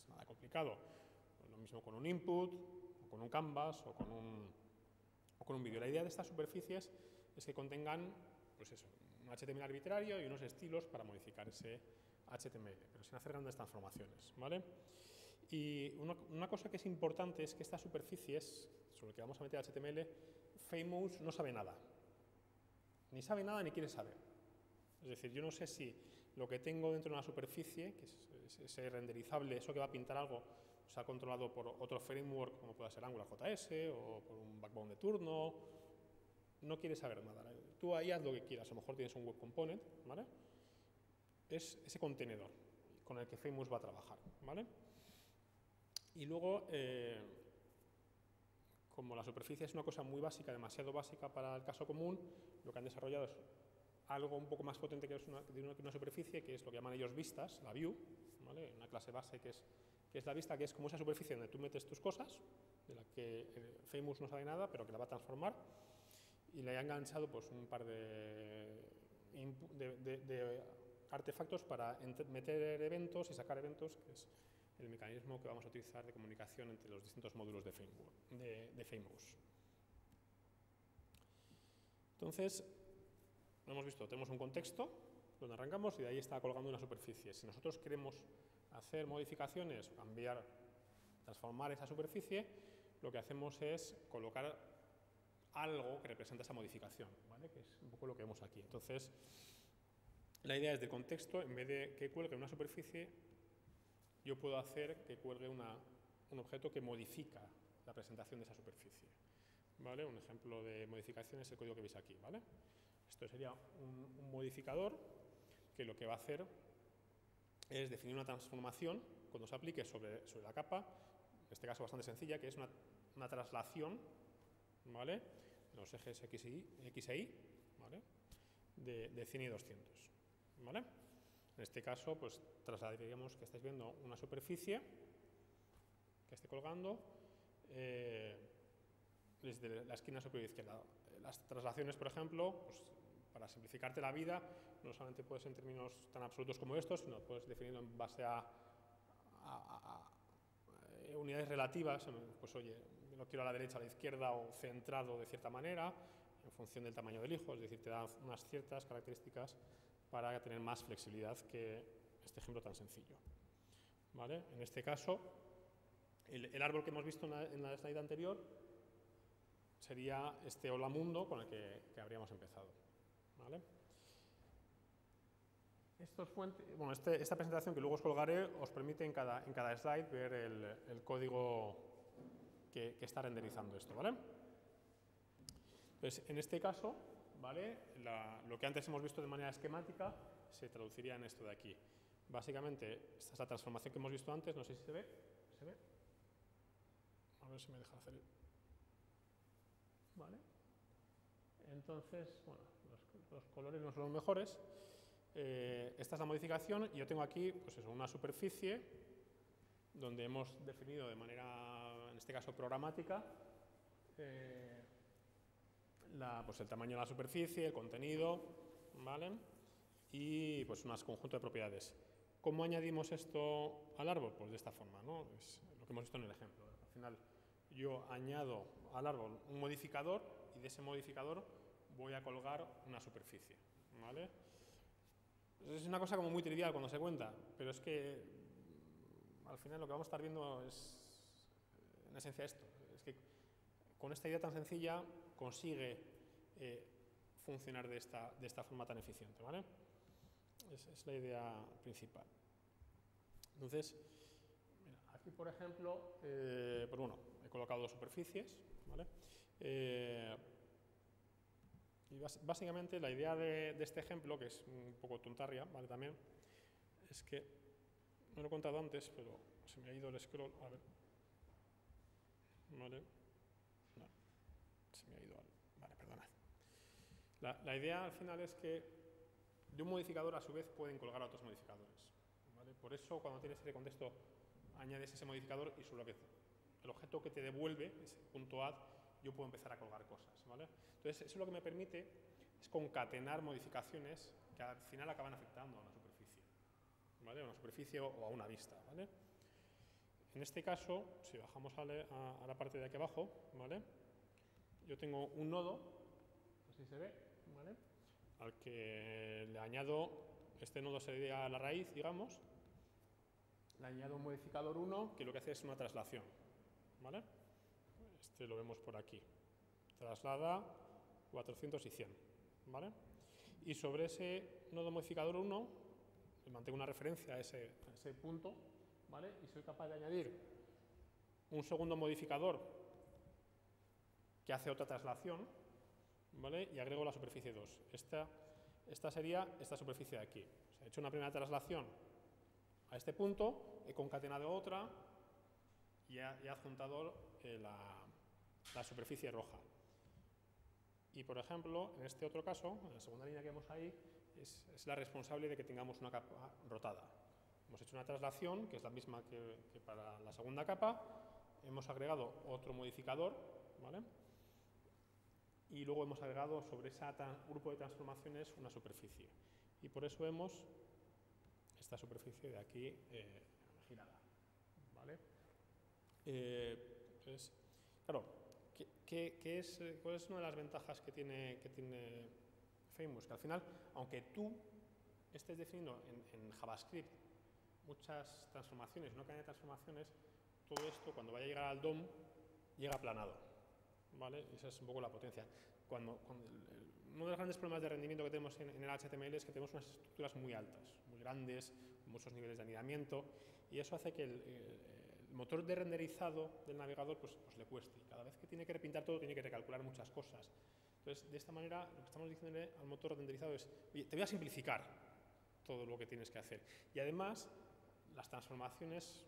es nada complicado. Lo mismo con un input, o con un canvas, o con un, o con un vídeo. La idea de estas superficies es que contengan pues eso, un HTML arbitrario y unos estilos para modificar ese HTML, pero sin hacer grandes transformaciones. ¿vale? Y una, cosa que es importante es que estas superficies, sobre las que vamos a meter HTML, Famous no sabe nada. Ni sabe nada ni quiere saber. Es decir, yo no sé si lo que tengo dentro de una superficie, que es ese renderizable, eso que va a pintar algo, se ha controlado por otro framework, como pueda ser AngularJS o por un backbone de turno, no quiere saber nada. Tú ahí haz lo que quieras, a lo mejor tienes un web component, ¿vale? Es ese contenedor con el que Famous va a trabajar, ¿vale? Y luego, eh, como la superficie es una cosa muy básica, demasiado básica para el caso común, lo que han desarrollado es algo un poco más potente que una, una, superficie, que es lo que llaman ellos vistas, la view, ¿vale? una clase base que es, que es la vista, que es como esa superficie donde tú metes tus cosas, de la que eh, Famous no sabe nada, pero que la va a transformar, y le ha enganchado pues, un par de, artefactos para meter eventos y sacar eventos, que es el mecanismo que vamos a utilizar de comunicación entre los distintos módulos de, de, Famous. Entonces, hemos visto, tenemos un contexto donde arrancamos y de ahí está colgando una superficie. Si nosotros queremos hacer modificaciones, cambiar, transformar esa superficie, lo que hacemos es colocar algo que representa esa modificación, ¿vale? que es un poco lo que vemos aquí. Entonces, la idea es del contexto, en vez de que cuelgue una superficie, yo puedo hacer que cuelgue un objeto que modifica la presentación de esa superficie. Un ejemplo de modificación es el código que veis aquí. ¿vale? Esto sería un, modificador que lo que va a hacer es definir una transformación cuando se aplique sobre, sobre la capa, en este caso bastante sencilla, que es una, una traslación ¿vale? de los ejes X, y, X e Y ¿vale? de, de 100 y 200. ¿vale? En este caso, pues trasladaríamos que estáis viendo una superficie que esté colgando eh, desde la esquina superior izquierda. Las traslaciones, por ejemplo, pues, para simplificarte la vida, no solamente puedes en términos tan absolutos como estos, sino puedes definirlo en base a, unidades relativas, pues oye, lo quiero a la derecha, a la izquierda o centrado de cierta manera, en función del tamaño del hijo, es decir, te da unas ciertas características para tener más flexibilidad que este ejemplo tan sencillo. ¿Vale? En este caso, el, árbol que hemos visto en la, slide anterior sería este hola mundo con el que, habríamos empezado. ¿Vale? Estos bueno, este, esta presentación que luego os colgaré os permite en cada, en cada slide ver el, código que, que, está renderizando esto. ¿vale? Entonces, en este caso, ¿vale? lo que antes hemos visto de manera esquemática se traduciría en esto de aquí. Básicamente, esta es la transformación que hemos visto antes, no sé si se ve. ¿Se ve? A ver si me deja hacer. ¿Vale? Entonces, bueno, los, colores no son los mejores. Eh, esta es la modificación y yo tengo aquí pues una superficie donde hemos definido de manera, en este caso, programática, eh, pues el tamaño de la superficie, el contenido, ¿vale? y pues un conjunto de propiedades. ¿Cómo añadimos esto al árbol? Pues de esta forma, ¿no? Es lo que hemos visto en el ejemplo. Al final yo añado al árbol un modificador y de ese modificador voy a colgar una superficie, ¿vale? Es una cosa como muy trivial cuando se cuenta, pero es que al final lo que vamos a estar viendo es en esencia esto, es que con esta idea tan sencilla consigue eh, funcionar de esta, de esta forma tan eficiente. ¿vale? Es la idea principal. Entonces, aquí por ejemplo, eh, pues he colocado dos superficies. ¿vale? Eh, y básicamente la idea de, este ejemplo, que es un poco tontarria, ¿vale? También, es que, no lo he contado antes, pero se me ha ido el scroll, a ver. ¿Vale? se me ha ido al... Vale, perdonad. La, idea al final es que de un modificador a su vez pueden colgar a otros modificadores. Por eso cuando tienes ese contexto añades ese modificador y sobre el objeto que te devuelve, ese punto add, yo puedo empezar a colgar cosas. ¿vale? Entonces eso lo que me permite es concatenar modificaciones que al final acaban afectando a una superficie. ¿vale? A una superficie o a una vista. ¿vale? En este caso, si bajamos a, la parte de aquí abajo, ¿vale? Yo tengo un nodo, así se ve, ¿vale? Al que le añado, este nodo sería la raíz, digamos, le añado un modificador 1 que lo que hace es una traslación, ¿vale? Este lo vemos por aquí. Traslada 400 y 100, ¿vale? Y sobre ese nodo modificador 1, mantengo una referencia a ese, punto, y soy capaz de añadir un segundo modificador que hace otra traslación, ¿vale? Y agrego la superficie 2. Esta, esta sería esta superficie de aquí. he hecho una primera traslación a este punto, he concatenado otra y he, adjuntado eh, la, superficie roja. Y por ejemplo, en este otro caso, en la segunda línea que vemos ahí, es la responsable de que tengamos una capa rotada. Hemos hecho una traslación, que es la misma que, para la segunda capa, hemos agregado otro modificador, ¿vale? y luego hemos agregado sobre ese grupo de transformaciones una superficie. Y por eso vemos esta superficie de aquí eh, girada. ¿vale? Eh, claro, ¿qué, es, ¿cuál es una de las ventajas que tiene, que tiene Famous? Que al final, aunque tú estés definiendo en JavaScript muchas transformaciones, una cadena de transformaciones, todo esto cuando vaya a llegar al DOM llega aplanado. ¿vale? Esa es un poco la potencia. Cuando, uno de los grandes problemas de rendimiento que tenemos en, el HTML es que tenemos unas estructuras muy altas, muy grandes, muchos niveles de anidamiento, y eso hace que el, motor de renderizado del navegador pues, pues, le cueste. cada vez que tiene que repintar todo, tiene que recalcular muchas cosas. Entonces, de esta manera, lo que estamos diciendo al motor renderizado es, te voy a simplificar todo lo que tienes que hacer. Y además, las transformaciones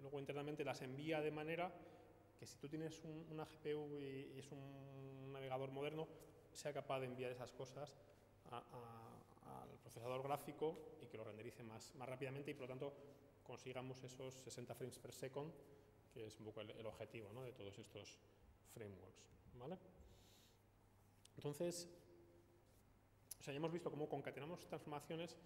luego internamente las envía de manera que si tú tienes una GPU y, es un navegador moderno, sea capaz de enviar esas cosas al procesador gráfico y que lo renderice más, más rápidamente y por lo tanto consigamos esos 60 frames per second, que es un poco el, objetivo de todos estos frameworks. ¿vale? Entonces, o sea, ya hemos visto cómo concatenamos transformaciones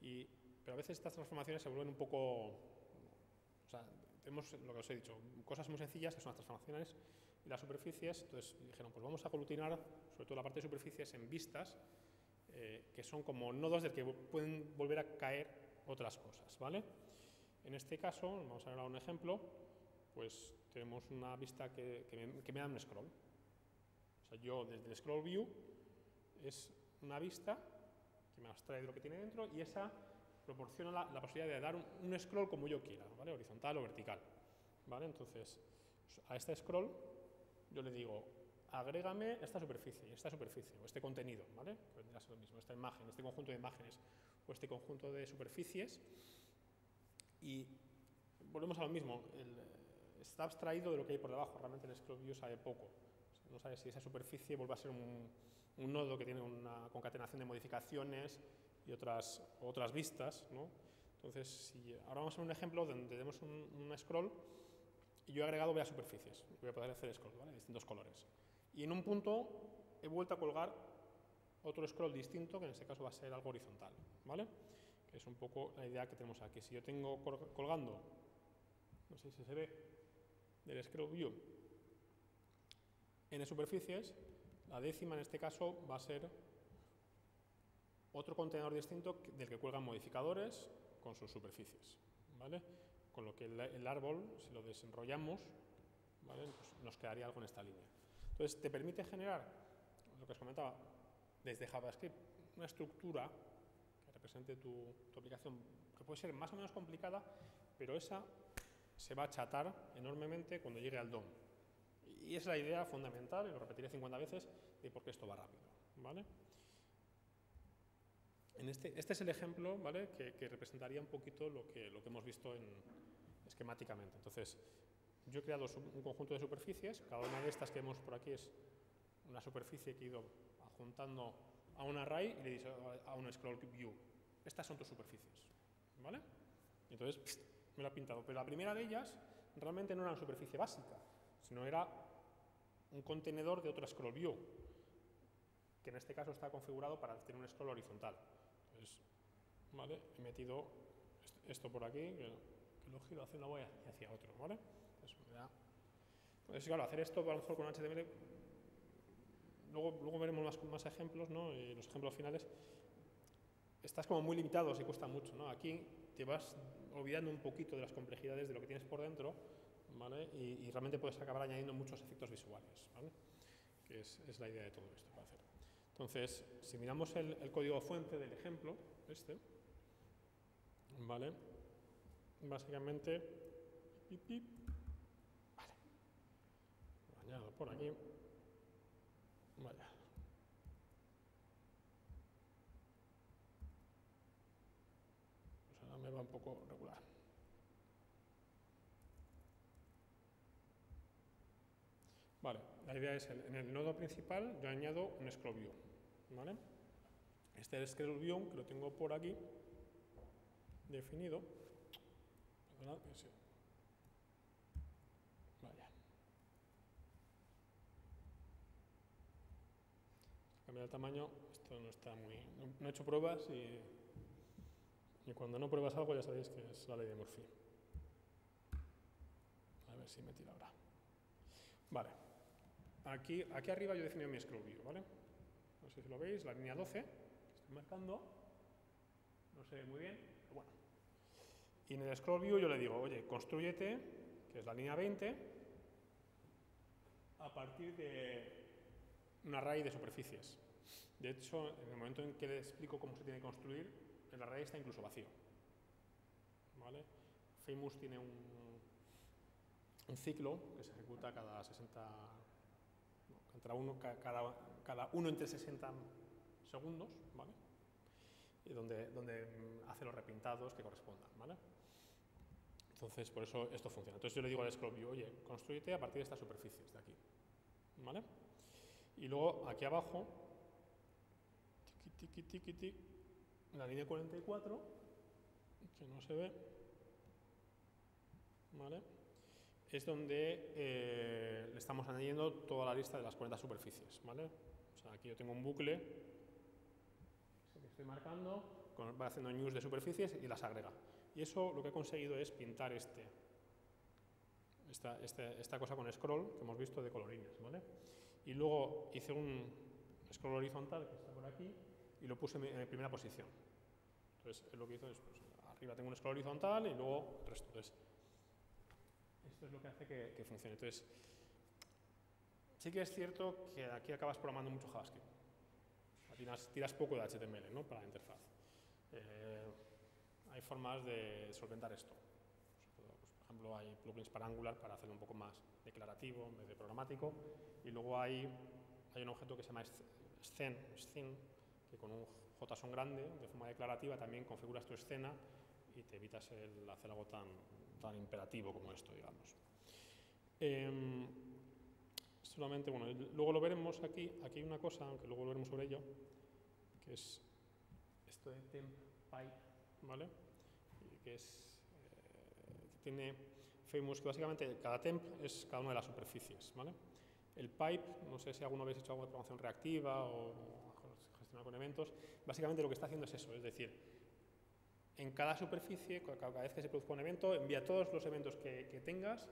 y pero a veces estas transformaciones se vuelven un poco... O sea, tenemos lo que os he dicho, cosas muy sencillas que son las transformaciones y las superficies, entonces dijeron, pues vamos a aglutinar sobre todo la parte de superficies en vistas, eh, que son como nodos del que pueden volver a caer otras cosas, ¿vale? En este caso, vamos a ver un ejemplo, pues tenemos una vista que, me, que me da un scroll. O sea, yo desde el scroll view es una vista que me abstrae de lo que tiene dentro y esa proporciona la, posibilidad de dar un, scroll como yo quiera, ¿vale? horizontal o vertical. ¿vale? Entonces, a este scroll yo le digo, agrégame esta superficie, esta superficie, o este contenido, ¿vale? Que vendrá a ser lo mismo, esta imagen, este conjunto de imágenes, o este conjunto de superficies, y volvemos a lo mismo, está abstraído de lo que hay por debajo, realmente el scroll view sabe poco, no sabe si esa superficie vuelve a ser un, un nodo que tiene una concatenación de modificaciones, y otras, otras vistas. ¿no? Entonces, si ahora vamos a un ejemplo donde tenemos un, scroll y yo he agregado varias superficies. Voy a poder hacer scroll, ¿vale? distintos colores. Y en un punto he vuelto a colgar otro scroll distinto, que en este caso va a ser algo horizontal. ¿vale? Es un poco la idea que tenemos aquí. Si yo tengo colgando, no sé si se ve, del scroll view, n superficies, la décima en este caso va a ser otro contenedor distinto del que cuelgan modificadores con sus superficies. ¿vale? Con lo que el, árbol, si lo desenrollamos, ¿vale? Nos quedaría algo en esta línea. Entonces, te permite generar, lo que os comentaba, desde JavaScript, una estructura que represente tu, tu aplicación, que puede ser más o menos complicada, pero esa se va a chatar enormemente cuando llegue al DOM. Y es la idea fundamental, y lo repetiré 50 veces, de por qué esto va rápido. ¿vale? Este, este, es el ejemplo ¿vale? que, representaría un poquito lo que, lo que hemos visto en, esquemáticamente. Entonces, yo he creado un conjunto de superficies, cada una de estas que vemos por aquí es una superficie que he ido adjuntando a un array y le he dicho a un scroll view, estas son tus superficies. ¿vale? Entonces, me lo ha pintado. Pero la primera de ellas realmente no era una superficie básica, sino era un contenedor de otra scroll view, que en este caso está configurado para tener un scroll horizontal. He metido esto por aquí, que, lo giro hacia una y hacia otro, ¿vale? Eso Entonces, claro, hacer esto a lo mejor con HTML, luego, luego veremos más, más ejemplos, ¿no? Y los ejemplos finales, estás como muy limitado si cuesta mucho, ¿no? Aquí te vas olvidando un poquito de las complejidades de lo que tienes por dentro, ¿vale? Y, realmente puedes acabar añadiendo muchos efectos visuales, ¿vale? Que es, es la idea de todo esto para hacer. Entonces, si miramos el, código fuente del ejemplo, este, ¿vale? Básicamente, añado por aquí, vaya. Pues ahora me va un poco regular. Vale, la idea es, en el nodo principal yo añado un scroll view, ¿vale? Este es scroll view, que lo tengo por aquí, definido. Perdona, sí. Vaya. Cambiar el tamaño, esto no está muy... No, he hecho pruebas y, y cuando no pruebas algo ya sabéis que es la ley de Murphy. A ver si me tira ahora. Vale. Aquí, aquí arriba yo he definido mi scroll view, ¿vale? No sé si lo veis, la línea 12 que estoy marcando. No se ve muy bien, pero bueno. Y en el scroll view yo le digo, oye, construyete, que es la línea 20, a partir de un array de superficies. De hecho, en el momento en que le explico cómo se tiene que construir, el array está incluso vacío. ¿Vale? Famous tiene un, ciclo que se ejecuta cada 60, cada uno, cada, uno entre 60 segundos, ¿vale? Y donde, donde hace los repintados que correspondan, ¿vale? Entonces, por eso esto funciona. Entonces yo le digo al scroll view, oye, construyete a partir de estas superficies de aquí. ¿Vale? Y luego aquí abajo, tiqui, tiqui, tiqui, la línea 44, que no se ve, ¿vale? Es donde eh, le estamos añadiendo toda la lista de las 40 superficies, ¿vale? O sea, aquí yo tengo un bucle que estoy marcando, va haciendo news de superficies y las agrega. Y eso lo que he conseguido es pintar este, esta, este, esta, cosa con scroll que hemos visto de colorines. ¿vale? Y luego hice un scroll horizontal que está por aquí y lo puse en primera posición. Entonces, lo que hizo es, pues, arriba tengo un scroll horizontal y luego el resto. Entonces, esto es lo que hace que, funcione. Entonces, sí que es cierto que aquí acabas programando mucho JavaScript. Tiras, tiras poco de HTML ¿no? para la interfaz. Eh, hay formas de solventar esto. Pues, por ejemplo, hay plugins para Angular para hacerlo un poco más declarativo en vez de programático. Y luego hay, hay un objeto que se llama scene, que con un JSON grande, de forma declarativa, también configuras tu escena y te evitas el hacer algo tan, tan imperativo como esto, digamos. Em, solamente, bueno, luego lo veremos aquí. Aquí hay una cosa, aunque luego lo veremos sobre ello, que es esto de temp pipe, ¿vale? que es, eh, tiene Famous, que básicamente cada temp es cada una de las superficies, ¿vale? El pipe, no sé si alguno habéis hecho alguna programación reactiva o con básicamente lo que está haciendo es eso, es decir, en cada superficie, cada vez que se produzca un evento, envía todos los eventos que, tengas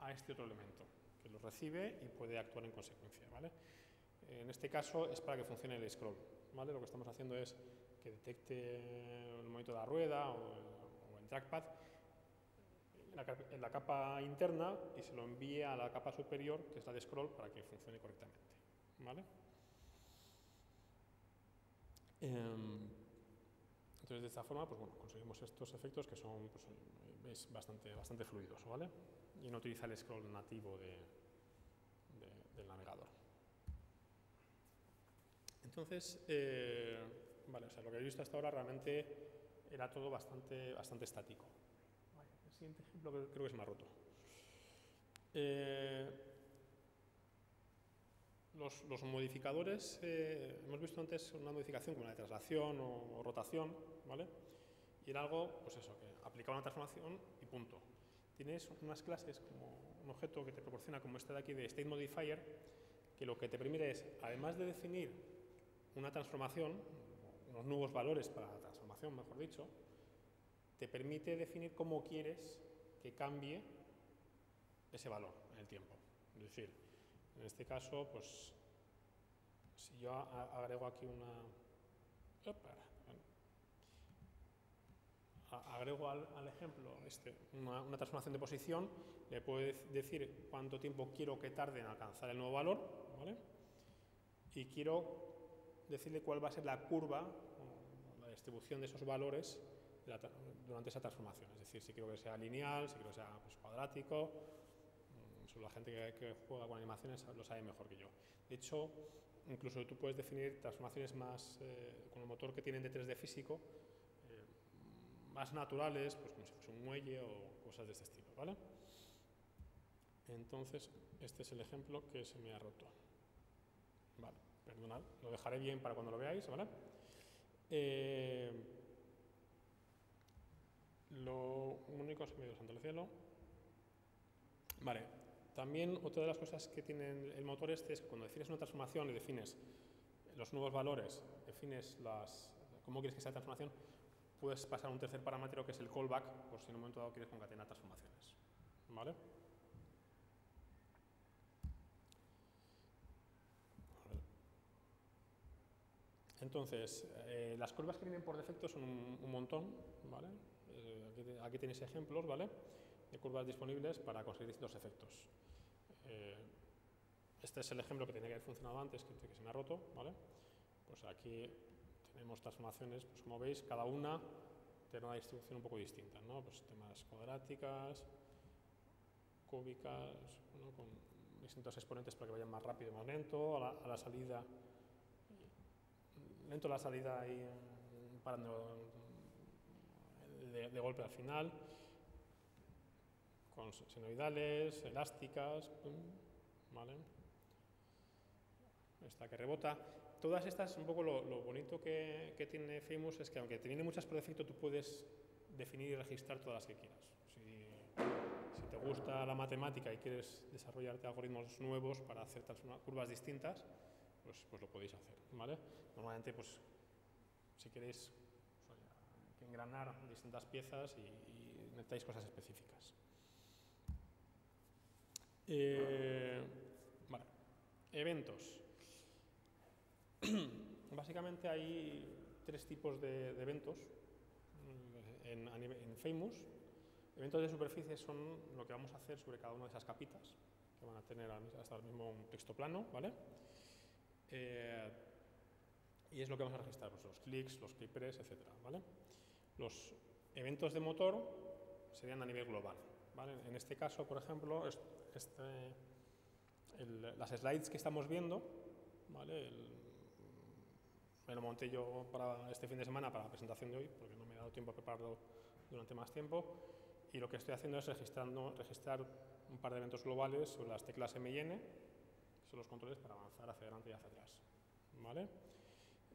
a este otro elemento, que los recibe y puede actuar en consecuencia, ¿vale? En este caso es para que funcione el scroll, ¿vale? Lo que estamos haciendo es que detecte el movimiento de la rueda o trackpad en la, capa interna y se lo envíe a la capa superior, que es la de scroll, para que funcione correctamente. ¿vale? Em, entonces, de esta forma, pues bueno, conseguimos estos efectos que son pues, bastante, bastante fluidos, ¿vale? Y no utiliza el scroll nativo de, del navegador. Entonces, eh, vale, o sea, lo que he visto hasta ahora realmente era todo bastante, bastante estático. el siguiente ejemplo creo que me ha roto. Eh, los, modificadores, eh, hemos visto antes una modificación como la de traslación o, rotación, ¿vale? Y era algo, pues eso, que aplicaba una transformación y punto. Tienes unas clases como un objeto que te proporciona como este de aquí de State Modifier, que lo que te permite es, además de definir una transformación, unos nuevos valores para la mejor dicho, te permite definir cómo quieres que cambie ese valor en el tiempo. Es decir, en este caso, pues si yo agrego aquí una... agrego al, ejemplo este, una, transformación de posición, le puedo decir cuánto tiempo quiero que tarde en alcanzar el nuevo valor, ¿vale? y quiero decirle cuál va a ser la curva, la distribución de esos valores durante esa transformación. Es decir, si quiero que sea lineal, si quiero que sea pues, cuadrático, la gente que, juega con animaciones lo sabe mejor que yo. De hecho, incluso tú puedes definir transformaciones más eh, con el motor que tienen de 3D físico, eh, más naturales, pues como si fuese un muelle o cosas de este estilo, ¿vale? Entonces, este es el ejemplo que se me ha roto. Vale, perdonad, lo dejaré bien para cuando lo veáis, ¿vale? Eh, lo único, se me dio santo el cielo. Vale, también otra de las cosas que tiene el motor este es que cuando defines una transformación y defines los nuevos valores, defines las, cómo quieres que sea la transformación, puedes pasar a un tercer parámetro que es el callback, por si en un momento dado quieres concatenar transformaciones. ¿Vale? Entonces, eh, las curvas que vienen por defecto son un, montón, ¿vale? Eh, aquí, tenéis ejemplos, ¿vale? De curvas disponibles para conseguir distintos efectos. Eh, este es el ejemplo que tenía que haber funcionado antes, que, se me ha roto, ¿vale? Pues aquí tenemos transformaciones, pues como veis, cada una tiene una distribución un poco distinta, ¿no? Pues temas cuadráticas, cúbicas, con distintos exponentes para que vayan más rápido y más lento, a la, salida, lento la salida y parando de, de golpe al final, con senoidales, elásticas, ¿vale? Esta que rebota. Todas estas, un poco lo, bonito que, tiene Famous es que aunque te vienen muchas por defecto, tú puedes definir y registrar todas las que quieras. Si, te gusta la matemática y quieres desarrollarte algoritmos nuevos para hacer curvas distintas, pues, pues lo podéis hacer, ¿vale? Normalmente, pues, si queréis pues, engranar distintas piezas y, y necesitáis cosas específicas. Eh. Eventos. Básicamente hay tres tipos de, eventos mm, en, Famous. Eventos de superficie son lo que vamos a hacer sobre cada una de esas capitas, que van a tener hasta el mismo un texto plano, ¿vale? Eh, y es lo que vamos a registrar, pues los clics, los clippers, etcétera, ¿vale? Los eventos de motor serían a nivel global, ¿vale? En este caso, por ejemplo, este, las slides que estamos viendo, ¿vale? me lo monté yo para este fin de semana para la presentación de hoy, porque no me he dado tiempo a prepararlo durante más tiempo, y lo que estoy haciendo es registrando, registrar un par de eventos globales sobre las teclas M y N, que son los controles para avanzar hacia adelante y hacia atrás. ¿vale?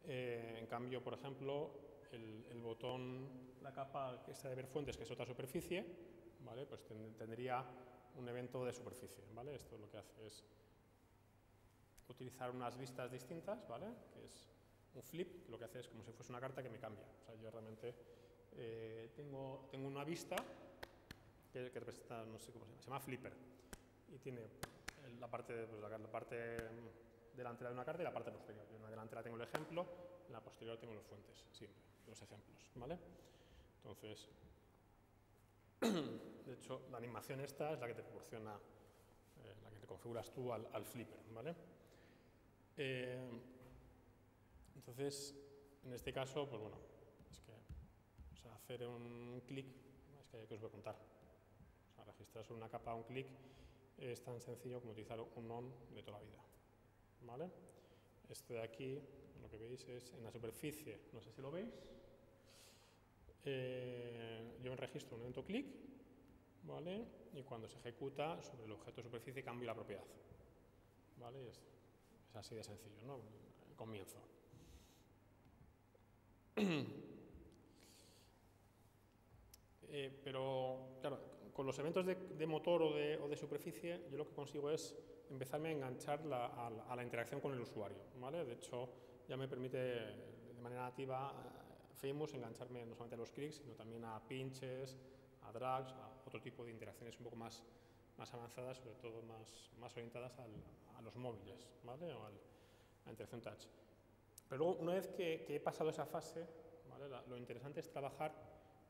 Eh, en cambio, por ejemplo, el, el, botón, la capa que está de ver fuentes, que es otra superficie, ¿vale? pues tendría un evento de superficie, ¿vale? Esto lo que hace es utilizar unas vistas distintas, ¿vale? Que es un flip, que lo que hace es como si fuese una carta que me cambia. O sea, yo realmente eh, tengo, tengo una vista que, representa, no sé cómo se llama, se llama flipper. Y tiene la parte, pues, la, parte delantera de una carta y la parte posterior. En la delantera tengo el ejemplo, en la posterior tengo los fuentes, siempre, los ejemplos, ¿vale? Entonces, de hecho, la animación esta es la que te proporciona, eh, la que te configuras tú al, flipper, ¿vale? Eh, entonces, en este caso, pues bueno, es que hacer un clic, es que, que os voy a contar. O sea, registrar sobre una capa un clic es tan sencillo como utilizar un on de toda la vida, ¿vale? Este de aquí, lo que veis es en la superficie, no sé si lo veis, eh, yo me registro un evento clic, ¿vale? Y cuando se ejecuta sobre el objeto de superficie cambio la propiedad, ¿vale? Es, así de sencillo, ¿no? Comienzo. Eh, pero, claro, con los eventos de, motor o de, superficie, yo lo que consigo es empezarme a enganchar a, la interacción con el usuario, ¿vale? De hecho, ya me permite de manera nativa Famous engancharme no solamente a los clics, sino también a pinches, a drags, a otro tipo de interacciones un poco más, más avanzadas, sobre todo más, más orientadas a los móviles, ¿vale? O a la interacción touch. Pero luego, una vez que, he pasado esa fase, lo interesante es trabajar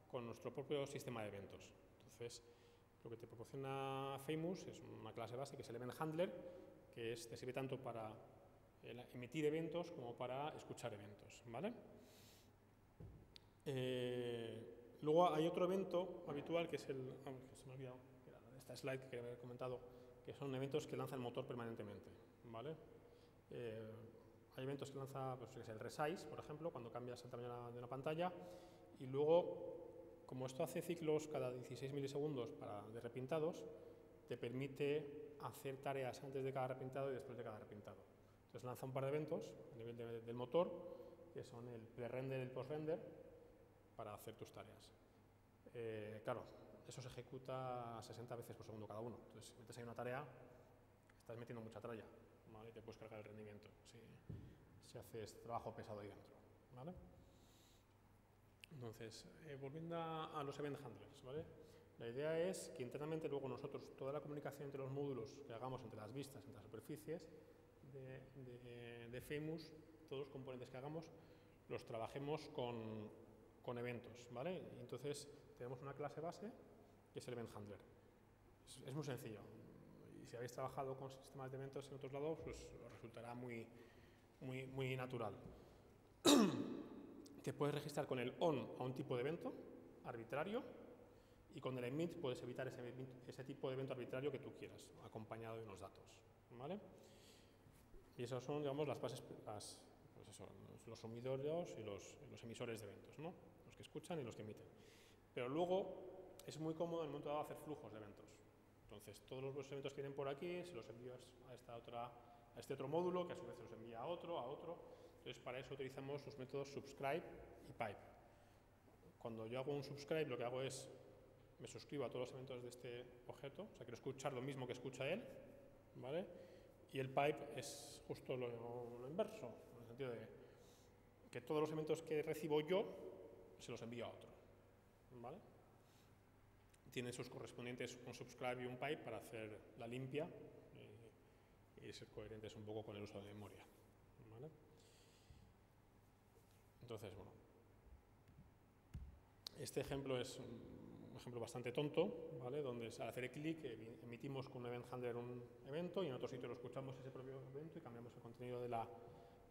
con nuestro propio sistema de eventos. Entonces, lo que te proporciona Famous es una clase base que es el Event Handler, que es, te sirve tanto para emitir eventos como para escuchar eventos. ¿vale? Eh, luego hay otro evento habitual que es el. que se me ha olvidado, esta slide que había comentado, que son eventos que lanza el motor permanentemente. ¿vale? Eh, hay eventos que lanza pues, el resize, por ejemplo, cuando cambias el tamaño de una pantalla, y luego, como esto hace ciclos cada 16 milisegundos para, de repintados, te permite hacer tareas antes de cada repintado y después de cada repintado. Entonces lanza un par de eventos a nivel del motor, que son el pre-render y el post-render, para hacer tus tareas. Eh, claro, eso se ejecuta a 60 veces por segundo cada uno. Entonces, si metes ahí una tarea, estás metiendo mucha tralla, ¿vale? Y te puedes cargar el rendimiento si, haces trabajo pesado ahí dentro, ¿vale? Entonces, eh, volviendo a, los event handlers, ¿vale? La idea es que internamente luego nosotros, toda la comunicación entre los módulos que hagamos entre las vistas, entre las superficies, de, Famous, todos los componentes que hagamos, los trabajemos con, con eventos, ¿vale? entonces tenemos una clase base que es el Event Handler. Es, muy sencillo. Y si habéis trabajado con sistemas de eventos en otros lados, pues resultará muy, muy, muy natural. Te puedes registrar con el on a un tipo de evento arbitrario y con el emit puedes evitar ese, tipo de evento arbitrario que tú quieras, acompañado de unos datos. ¿vale? Y esas son, digamos, las bases, pues los sumidores y los, emisores de eventos, ¿no? Escuchan y los que emiten. Pero luego es muy cómodo en el momento dado hacer flujos de eventos. Entonces, todos los eventos que vienen por aquí se los envío a, este otro módulo, que a su vez los envía a otro, a otro. Entonces, para eso utilizamos los métodos subscribe y pipe. Cuando yo hago un subscribe, lo que hago es me suscribo a todos los eventos de este objeto, o sea, quiero escuchar lo mismo que escucha él, ¿vale? Y el pipe es justo lo, inverso, en el sentido de que todos los elementos que recibo yo se los envío a otro. ¿vale? Tiene sus correspondientes un subscribe y un pipe para hacer la limpia y, y ser coherentes un poco con el uso de memoria. ¿vale? Entonces, bueno, este ejemplo es ejemplo bastante tonto, ¿vale? donde al hacer clic emitimos con un event handler un evento y en otro sitio lo escuchamos ese propio evento y cambiamos el contenido de la,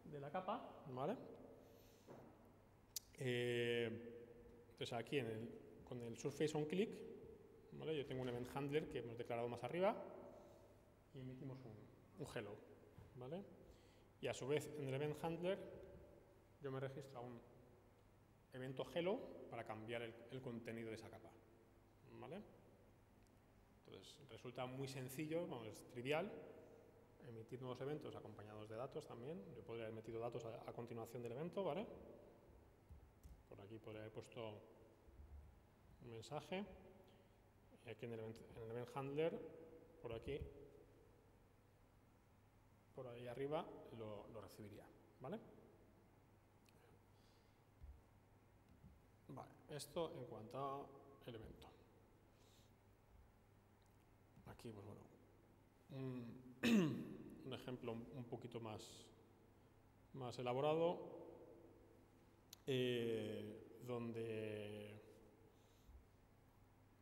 de la capa. ¿vale? Eh, entonces aquí con el surface on click, ¿vale? yo tengo un event handler que hemos declarado más arriba y emitimos un, un hello. ¿vale? Y a su vez en el event handler yo me registro a un evento hello para cambiar el, el contenido de esa capa. Entonces, resulta muy sencillo, es trivial, emitir nuevos eventos acompañados de datos también. Yo podría haber metido datos a, continuación del evento, ¿vale? Por aquí podría haber puesto un mensaje. Y aquí en el, event, handler, por aquí, por ahí arriba, lo, recibiría, ¿vale? Vale, esto en cuanto al evento. Aquí, pues bueno, un, ejemplo un poquito más, más elaborado, eh, donde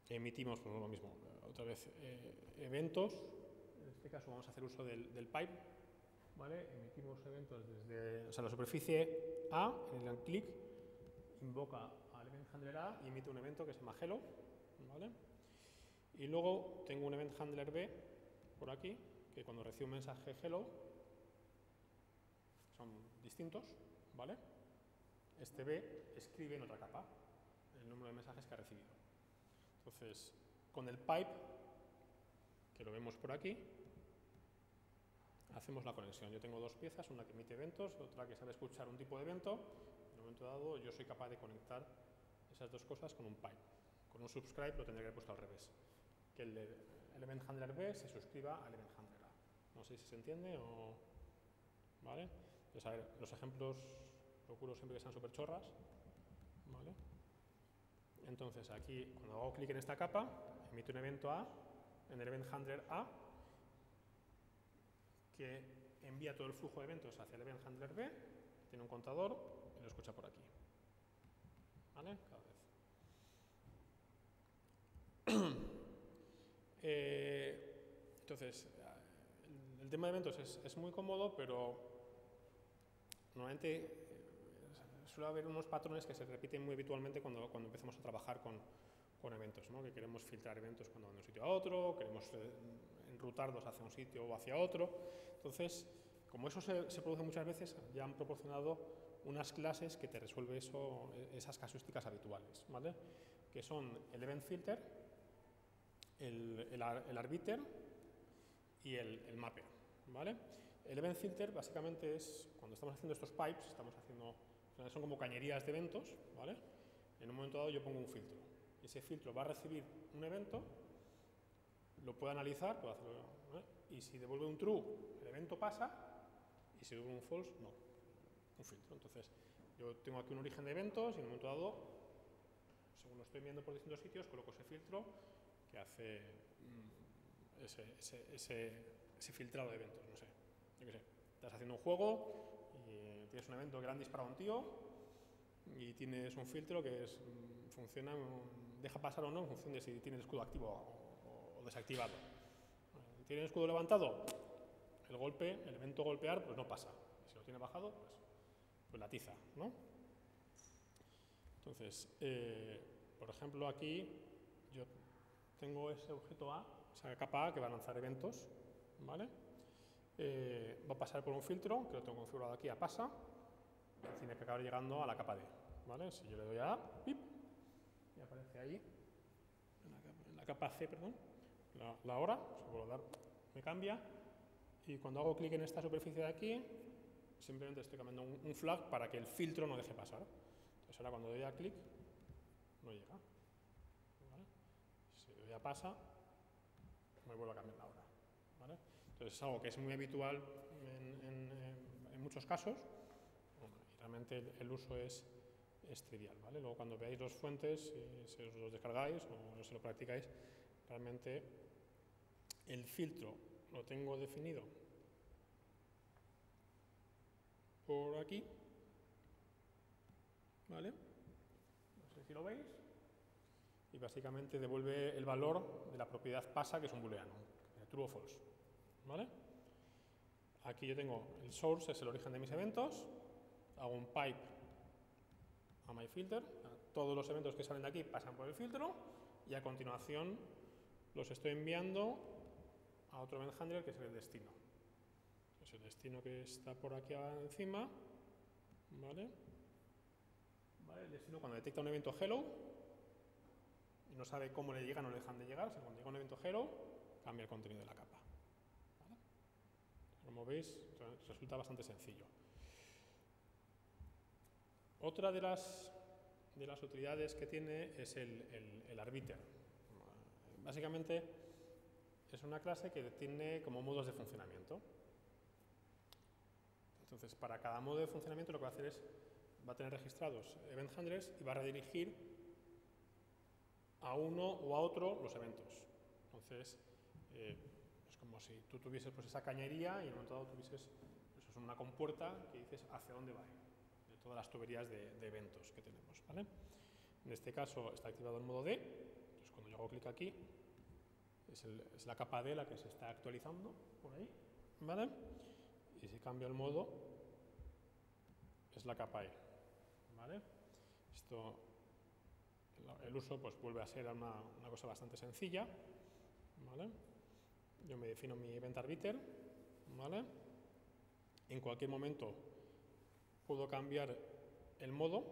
emitimos pues, lo mismo, otra vez eh, eventos, en este caso vamos a hacer uso del, pipe, ¿vale? emitimos eventos desde o sea, la superficie A, en el clic, invoca al event handler A y emite un evento que se llama hello, ¿vale? Y luego tengo un event handler B por aquí, que cuando recibe un mensaje hello, son distintos, ¿vale? Este B escribe en otra capa el número de mensajes que ha recibido. Entonces, con el pipe, que lo vemos por aquí, hacemos la conexión. Yo tengo dos piezas, una que emite eventos, otra que sabe escuchar un tipo de evento. En un momento dado, yo soy capaz de conectar esas dos cosas con un pipe. Con un subscribe lo tendría que haber puesto al revés que el element handler B se suscriba al event handler A. No sé si se entiende o... ¿Vale? Pues a los ejemplos procuro siempre que sean súper chorras. ¿Vale? Entonces aquí, cuando hago clic en esta capa, emite un evento A en el event handler A que envía todo el flujo de eventos hacia el event handler B, tiene un contador y lo escucha por aquí. ¿Vale? Cada vez. Eh, entonces, el, tema de eventos es, muy cómodo, pero normalmente suele haber unos patrones que se repiten muy habitualmente cuando, cuando empezamos a trabajar con, con eventos, ¿no? que queremos filtrar eventos cuando van de un sitio a otro, queremos eh, enrutarlos hacia un sitio o hacia otro. Entonces, como eso se, produce muchas veces, ya han proporcionado unas clases que te resuelven eso, esas casuísticas habituales, ¿vale? que son el event filter, el, el, arbiter y el, el, mapper. ¿vale? El event filter básicamente es, cuando estamos haciendo estos pipes, estamos haciendo, son como cañerías de eventos, ¿vale? en un momento dado yo pongo un filtro. Ese filtro va a recibir un evento, lo puede analizar, puede hacerlo, y si devuelve un true, el evento pasa, y si devuelve un false, no, un filtro. Entonces, yo tengo aquí un origen de eventos y en un momento dado, según lo estoy viendo por distintos sitios, coloco ese filtro que hace mm, ese, filtrado de eventos, no sé, yo qué sé. Estás haciendo un juego tienes un evento que le han disparado a un tío y tienes un filtro que es, funciona, deja pasar o no en función de si tiene el escudo activo o, o desactivado. ¿Tiene el escudo levantado? El golpe, el evento golpear, pues no pasa. Si lo tiene bajado, pues, pues la tiza, ¿no? Entonces, eh, por ejemplo, aquí yo tengo ese objeto A, esa capa A que va a lanzar eventos, ¿vale? Eh, va a pasar por un filtro, que lo tengo configurado aquí a pasa, y tiene que acabar llegando a la capa D, ¿vale? Si yo le doy a pip, y aparece ahí, en la capa, C, perdón, la, hora, dar, me cambia, y cuando hago clic en esta superficie de aquí, simplemente estoy cambiando un, flag para que el filtro no deje pasar. Entonces ahora cuando doy a clic, no llega. Si doy a pasa, me vuelve a cambiar la hora. Entonces es algo que es muy habitual en, muchos casos, y realmente el, uso es, trivial. ¿vale? Luego cuando veáis los fuentes, si os los descargáis o se lo practicáis, realmente el filtro lo tengo definido por aquí, ¿vale? No sé si lo veis. Y básicamente devuelve el valor de la propiedad pasa, que es un booleano, true o false, ¿vale? Aquí yo tengo el source, es el origen de mis eventos, hago un pipe a my filter, todos los eventos que salen de aquí pasan por el filtro y a continuación los estoy enviando a otro event handler que es el destino el destino que está por aquí encima, ¿vale? El destino cuando detecta un evento hello y no sabe cómo le llegan o le dejan de llegar, cuando llega un evento hello, cambia el contenido de la capa. Como veis, resulta bastante sencillo. Otra de las, de las utilidades que tiene es el, el arbiter. Básicamente es una clase que tiene como modos de funcionamiento. Entonces, para cada modo de funcionamiento lo que va a hacer es, va a tener registrados event handlers y va a redirigir a uno o a otro los eventos. Entonces, eh, si tú tuvieses pues, esa cañería y en un momento dado tuvieses pues, es una compuerta que dices hacia dónde va, de todas las tuberías de, eventos que tenemos. En este caso está activado el modo D, entonces cuando yo hago clic aquí, es, la capa D la que se está actualizando por ahí. ¿vale? y si cambio el modo es la capa E. ¿vale? Esto, el uso pues vuelve a ser una, cosa bastante sencilla. ¿vale? Yo me defino mi event arbiter. ¿vale? En cualquier momento puedo cambiar el modo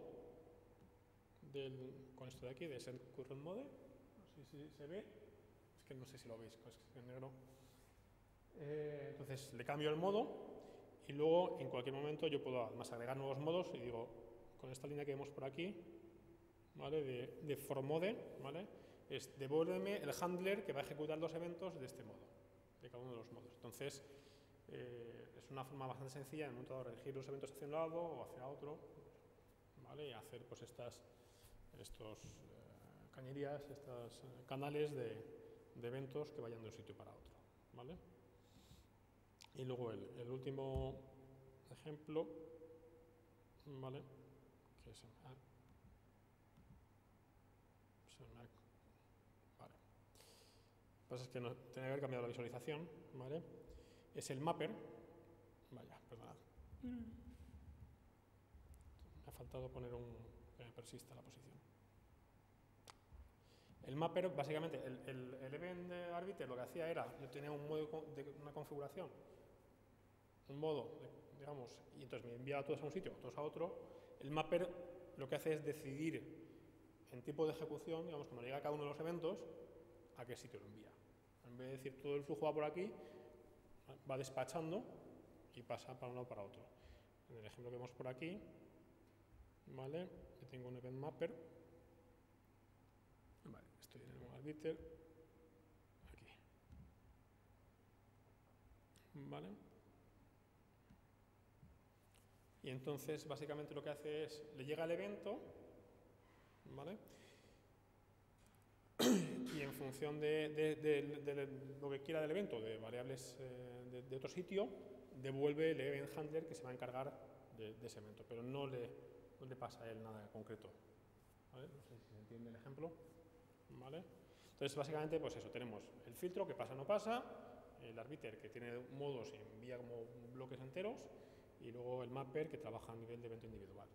del, con esto de aquí, de set current mode. No sé si se ve. Es que no sé si lo veis, es en negro. Eh, entonces le cambio el modo y luego, en cualquier momento, yo puedo además agregar nuevos modos y digo, con esta línea que vemos por aquí, ¿vale? de, de mode, ¿vale? es devuélveme el handler que va a ejecutar los eventos de este modo, cada uno de los modos. Entonces, eh, es una forma bastante sencilla en el momento de los eventos hacia un lado o hacia otro, ¿vale? y hacer pues estas, estos eh, cañerías, estos eh, canales de, eventos que vayan de un sitio para otro. ¿vale? Y luego el, el último ejemplo, ¿vale? que es, ah, vale. Lo que pasa es que no, tenía que haber cambiado la visualización, ¿vale? Es el mapper, vaya, perdonad. Me ha faltado poner un que me persista la posición. El mapper, básicamente, el, el, el event arbiter lo que hacía era, yo tenía un modo de una configuración, un modo, de, digamos, y entonces me enviaba todos a un sitio, todos a otro. El mapper lo que hace es decidir en tipo de ejecución, digamos, cuando llega a cada uno de los eventos, a qué sitio lo envía. En vez de decir todo el flujo va por aquí, va despachando y pasa para uno o para otro. En el ejemplo que vemos por aquí, ¿vale? Yo tengo un event mapper, vale, estoy en el arbiter, aquí, ¿vale? Y entonces, básicamente lo que hace es, le llega el evento, ¿vale? Y en función de, de, de, de, lo que quiera del evento, de variables eh, de, otro sitio, devuelve el event handler que se va a encargar de, ese evento, pero no le, no le pasa a él nada concreto. No sé si se entiende el ejemplo. ¿vale? Entonces, básicamente, pues eso, tenemos el filtro que pasa o no pasa, el arbiter que tiene modos y envía como bloques enteros, y luego el mapper que trabaja a nivel de evento individual.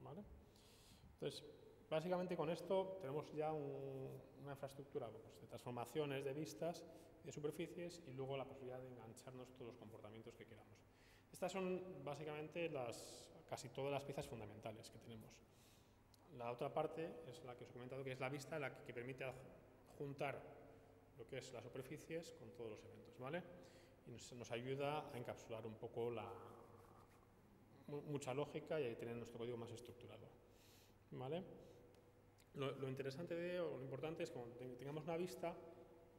¿vale? Entonces, básicamente con esto tenemos ya un, una infraestructura pues, de transformaciones de vistas, de superficies y luego la posibilidad de engancharnos todos los comportamientos que queramos. Estas son básicamente las, casi todas las piezas fundamentales que tenemos. La otra parte es la que os he comentado, que es la vista la que, que permite juntar lo que es las superficies con todos los eventos, ¿vale? Y nos, nos ayuda a encapsular un poco la, mucha lógica y ahí tener nuestro código más estructurado. ¿Vale? Lo, interesante de, o lo importante es cuando tengamos una vista,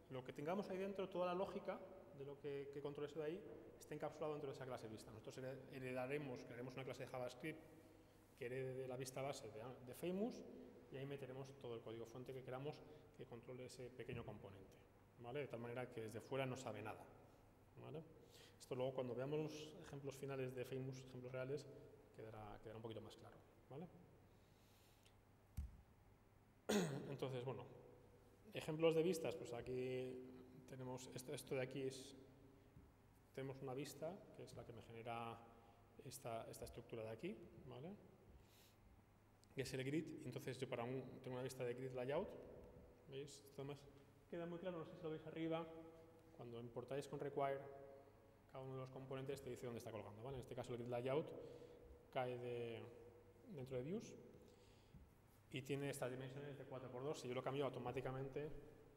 lo que tengamos ahí dentro, toda la lógica de lo que, que controlese de ahí, está encapsulado dentro de esa clase vista. Nosotros heredaremos, crearemos una clase de JavaScript que herede de la vista base de, de Famous y ahí meteremos todo el código fuente que queramos que controle ese pequeño componente. ¿vale? De tal manera que desde fuera no sabe nada. Esto luego cuando veamos los ejemplos finales de Famous, ejemplos reales, quedará, quedará un poquito más claro. ¿vale? Entonces, bueno, ejemplos de vistas, pues aquí tenemos, esto, de aquí es, tenemos una vista, que es la que me genera esta, esta estructura de aquí, ¿vale? Que es el grid, entonces yo para un, tengo una vista de grid layout, ¿veis? Esto más queda muy claro, no sé si lo veis arriba, cuando importáis con require cada uno de los componentes te dice dónde está colgando. ¿vale? En este caso el grid layout cae de, dentro de views y tiene estas dimensiones de 4x2. Si yo lo cambio automáticamente,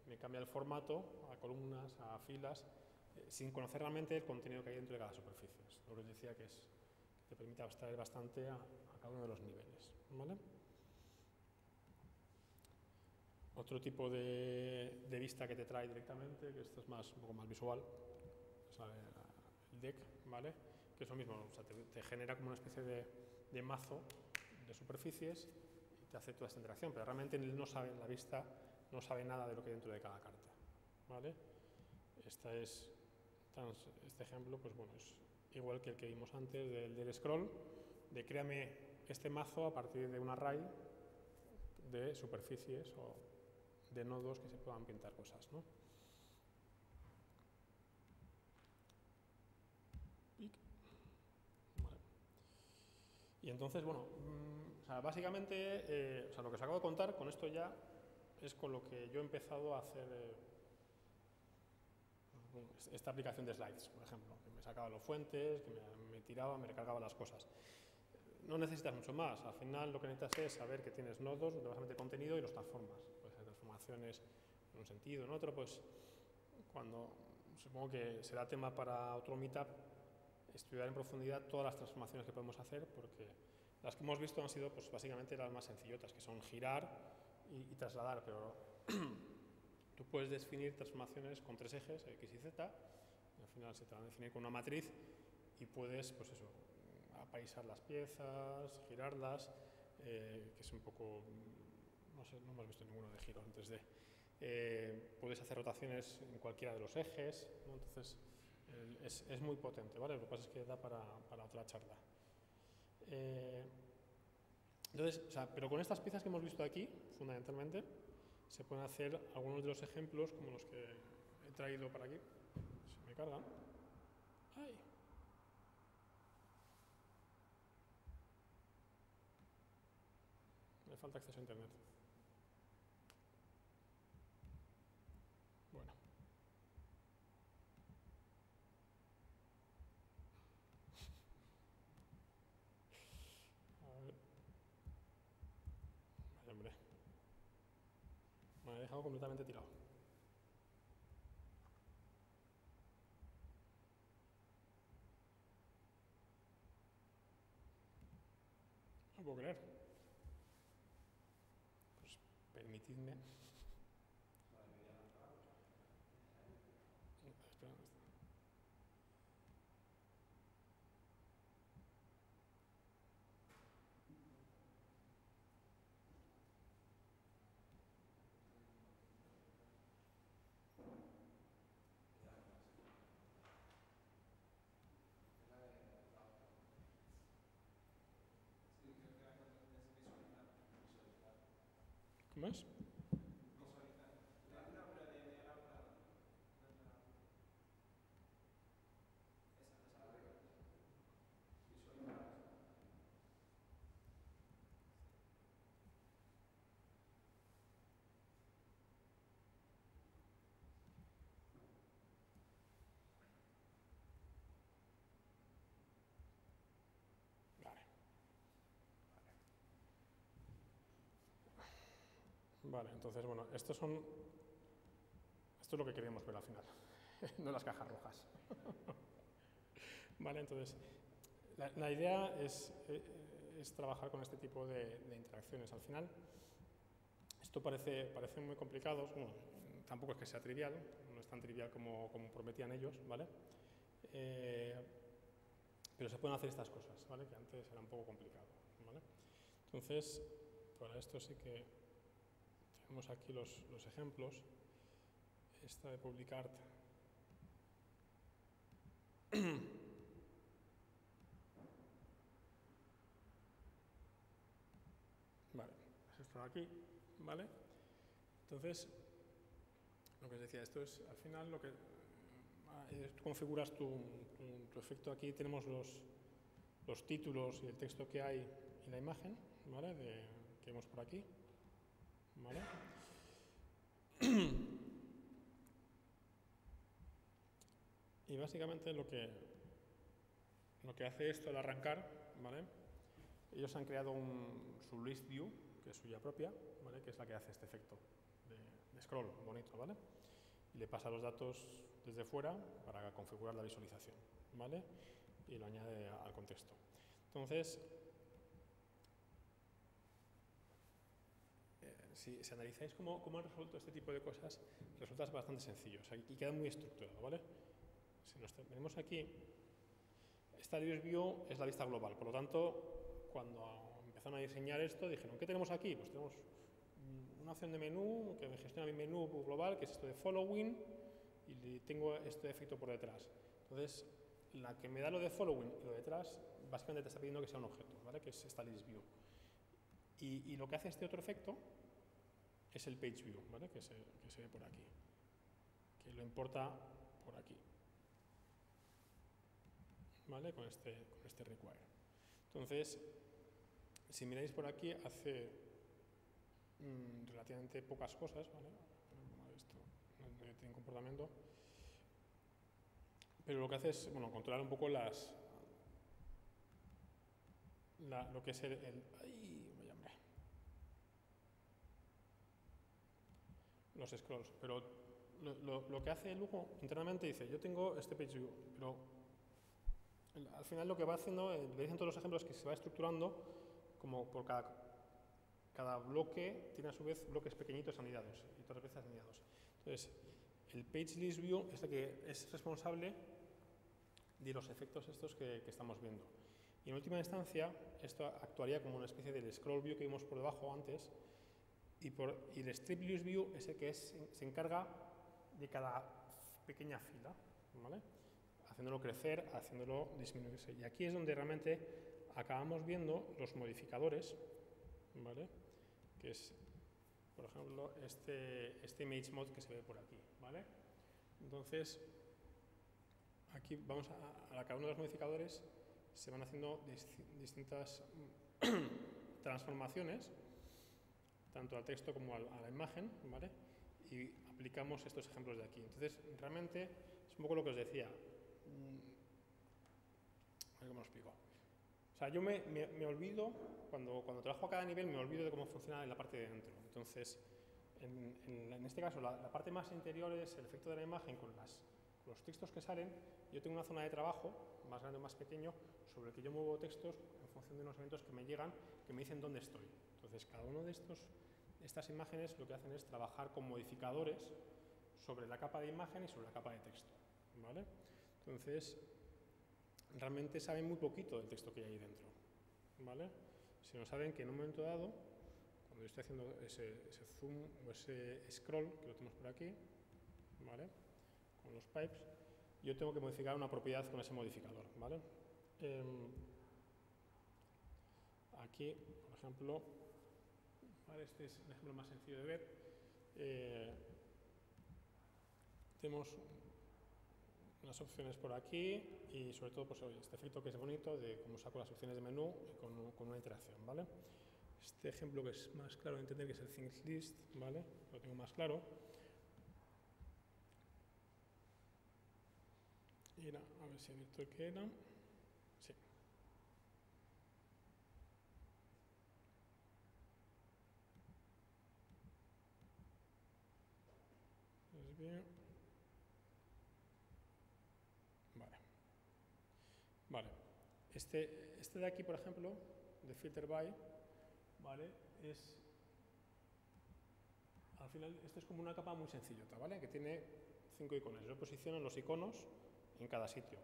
me cambia el formato a columnas, a filas, eh, sin conocer realmente el contenido que hay dentro de cada superficie. Lo que os decía que es te permite abstraer bastante a, cada uno de los niveles. Otro tipo de, vista que te trae directamente, que esto es más, un poco más visual, sale deck, ¿vale? Que es lo mismo, o sea, te, genera como una especie de, mazo de superficies te hace toda esta interacción, pero realmente él no sabe, la vista no sabe nada de lo que hay dentro de cada carta, ¿vale? Esta es, este ejemplo, pues bueno, es igual que el que vimos antes del, del scroll, de créame este mazo a partir de un array de superficies o de nodos que se puedan pintar cosas, ¿no? Y entonces, bueno, mmm, o sea, básicamente, eh, lo que os acabo de contar, con esto ya es con lo que yo he empezado a hacer eh, esta aplicación de slides, por ejemplo, que me sacaba los fuentes, que me, me tiraba, me recargaba las cosas. No necesitas mucho más, al final lo que necesitas es saber que tienes nodos donde vas a meter contenido y los transformas. Puedes hacer transformaciones en un sentido, en otro, pues cuando, supongo que será tema para otro meetup, estudiar en profundidad todas las transformaciones que podemos hacer, porque las que hemos visto han sido pues, básicamente las más sencillotas, que son girar y, trasladar, pero tú puedes definir transformaciones con tres ejes, X y Z, al final se te van a definir con una matriz y puedes, pues eso, apaisar las piezas, girarlas, eh, que es un poco, no sé, no hemos visto ninguno de giro antes de. Eh, puedes hacer rotaciones en cualquiera de los ejes, entonces es, es muy potente, ¿vale? Lo que pasa es que da para, para otra charla. Eh, entonces, o sea, pero con estas piezas que hemos visto aquí, fundamentalmente, se pueden hacer algunos de los ejemplos como los que he traído para aquí. Se me carga. ¡Ay! Me falta acceso a internet. Bueno. A ver. Vaya hombre. Me ha dejado completamente tirado. No puedo creer. Pues permitidme. Espera, ¿dónde está? ¿Cómo es? Vale. Vale, entonces, bueno, estos son. Esto es lo que queríamos ver al final, no las cajas rojas. vale, entonces, la, idea es, eh, es trabajar con este tipo de, de interacciones. Al final, esto parece, parece muy complicado, bueno, tampoco es que sea trivial, no es tan trivial como, como prometían ellos, ¿vale? Eh, pero se pueden hacer estas cosas, ¿vale? Que antes era un poco complicado, ¿vale? Entonces, para esto sí que tenemos aquí los, los ejemplos. Esta de publicar. Vale, es esto aquí, ¿vale? Entonces, lo que os decía, esto es al final lo que ah, eh, tú configuras tu, tu- efecto. Aquí tenemos los, los títulos y el texto que hay en la imagen, ¿vale? Que vemos por aquí, Y básicamente lo que, lo que hace esto al arrancar, ¿vale? Ellos han creado un, su list view, que es suya propia, ¿vale? Que es la que hace este efecto de, de scroll bonito, ¿vale? Y le pasa los datos desde fuera para configurar la visualización, ¿vale? Y lo añade al contexto. Entonces, eh, si, si analizáis cómo, cómo han resuelto este tipo de cosas, resulta bastante sencillo o sea, y queda muy estructurado, ¿vale? Si nos te- venimos aquí, esta list view es la vista global, por lo tanto, cuando empezaron a diseñar esto, dijeron, ¿qué tenemos aquí? Pues tenemos una opción de menú que me gestiona mi menú global, que es esto de following, y tengo este efecto por detrás. Entonces, la que me da lo de following y lo de detrás, básicamente te está pidiendo que sea un objeto, ¿vale? Que es esta list view. Y, y lo que hace este otro efecto es el page view, ¿vale? Que se, que se ve por aquí. Que lo importa por aquí. ¿Vale? Con este, con este require. Entonces, si miráis por aquí, hace mm, relativamente pocas cosas, ¿vale? Esto tiene comportamiento. Pero lo que hace es, bueno, controlar un poco las... la- lo que es el... Vaya hombre. Los scrolls. Pero lo, lo- lo que hace luego internamente dice, yo tengo este page view, pero al final lo que va haciendo, eh, veis en todos los ejemplos, que se va estructurando como por cada, cada bloque tiene a su vez bloques pequeñitos anidados y otras veces anidados. Entonces, el page list view es el que es responsable de los efectos estos que, que estamos viendo. Y en última instancia, esto actuaría como una especie del scroll view que vimos por debajo antes y, el strip list view es que es, se encarga de cada pequeña fila, ¿vale? haciéndolo crecer, haciéndolo disminuirse. Y aquí es donde realmente acabamos viendo los modificadores, que es, por ejemplo, este, este image mod que se ve por aquí. Entonces, aquí vamos a cada uno de los modificadores se van haciendo distintas transformaciones, tanto al texto como a la imagen, ¿vale? y aplicamos estos ejemplos de aquí. Entonces, realmente es un poco lo que os decía. Mm, a ver cómo lo explico. O sea, yo me, me, olvido, cuando, cuando trabajo a cada nivel, me olvido de cómo funciona en la parte de dentro. Entonces, en, en, este caso, la, la, parte más interior es el efecto de la imagen con, las, con los textos que salen. Yo tengo una zona de trabajo, más grande o más pequeño, sobre el que yo muevo textos en función de unos eventos que me llegan, que me dicen dónde estoy. Entonces, cada uno de estos estas imágenes lo que hacen es trabajar con modificadores sobre la capa de imagen y sobre la capa de texto. ¿vale? Entonces, realmente saben muy poquito del texto que hay ahí dentro. ¿vale? Si no saben que en un momento dado, cuando yo estoy haciendo ese, zoom o ese scroll, que lo tenemos por aquí, ¿vale? con los pipes, yo tengo que modificar una propiedad con ese modificador. ¿vale? Em, aquí, por ejemplo, este es un ejemplo más sencillo de ver. Eh, tenemos unas opciones por aquí y sobre todo pues, este efecto que es bonito de cómo saco las opciones de menú con, una interacción. ¿vale? Este ejemplo que es más claro de entender que es el Things List, ¿vale? lo tengo más claro. Era, a ver si he visto que era. Vale. Vale. Este, este de aquí, por ejemplo, de filter by, ¿vale? Es al final esto es como una capa muy sencillota, ¿vale? Que tiene cinco iconos. Yo posiciono los iconos en cada sitio.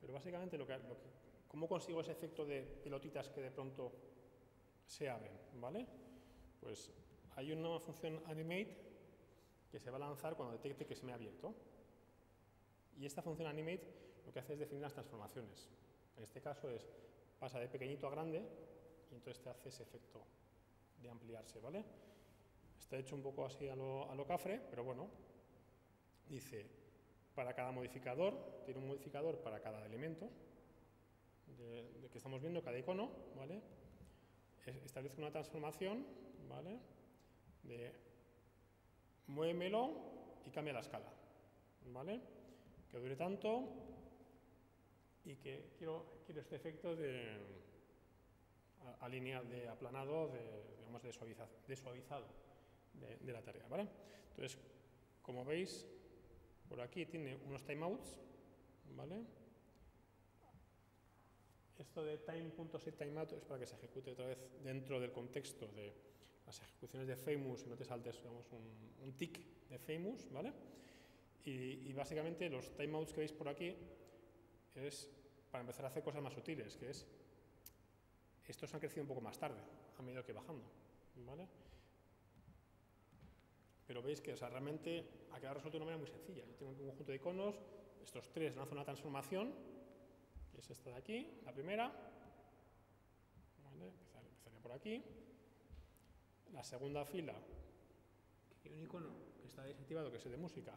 Pero básicamente lo que, lo que, ¿cómo consigo ese efecto de pelotitas que de pronto se abren, ¿vale? Pues hay una función animate que se va a lanzar cuando detecte que se me ha abierto. Y esta función animate lo que hace es definir las transformaciones. En este caso es, pasa de pequeñito a grande y entonces te hace ese efecto de ampliarse, ¿vale? Está hecho un poco así a lo, a lo cafre, pero bueno, dice, para cada modificador, tiene un modificador para cada elemento de, que estamos viendo, cada icono, ¿vale? Establezco una transformación, ¿vale? De muévemelo y cambia la escala, ¿vale? Que dure tanto y que quiero, quiero este efecto de línea de aplanado, de, digamos, de, suavizado de, la tarea, ¿vale? Entonces, como veis, por aquí tiene unos timeouts, ¿vale? Esto de time.setTimeout es para que se ejecute otra vez dentro del contexto de las ejecuciones de Famous y no te saltes digamos, un, un tick de Famous, ¿vale? Y, básicamente los timeouts que veis por aquí es para empezar a hacer cosas más sutiles, que es, estos han crecido un poco más tarde, a medida que bajando, ¿vale? Pero veis que o sea, realmente ha quedado resuelto de una manera muy sencilla. Yo tengo un conjunto de iconos, estos tres lanzan una transformación, que es esta de aquí, la primera, ¿vale? empezaría por aquí, la segunda fila, que hay un icono que está desactivado, que es el de música,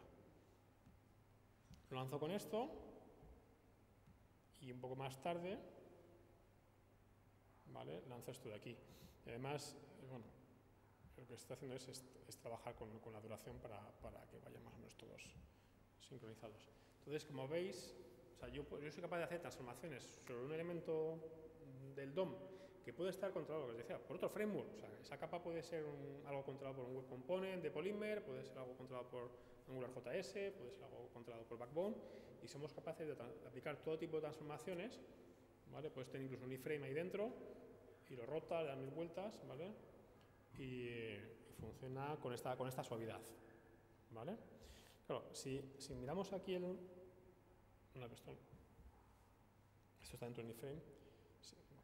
lo lanzo con esto y un poco más tarde, ¿vale? Lanzo esto de aquí. Y además, bueno, lo que se está haciendo es, es, trabajar con, con, la duración para, para, que vayan más o menos todos sincronizados. Entonces, como veis, o sea, yo, yo soy capaz de hacer transformaciones sobre un elemento del DOM que puede estar controlado, lo que os decía, por otro framework. O sea, esa capa puede ser algo controlado por un web component de Polymer, puede ser algo controlado por AngularJS, puede ser algo controlado por Backbone, y somos capaces de, aplicar todo tipo de transformaciones, ¿vale? Puedes tener incluso un iframe ahí dentro, y lo rota, le da mil vueltas, ¿vale? Y, funciona con esta, con esta suavidad, ¿vale? Claro, si, si miramos aquí el... Una cuestión. Esto está dentro del iframe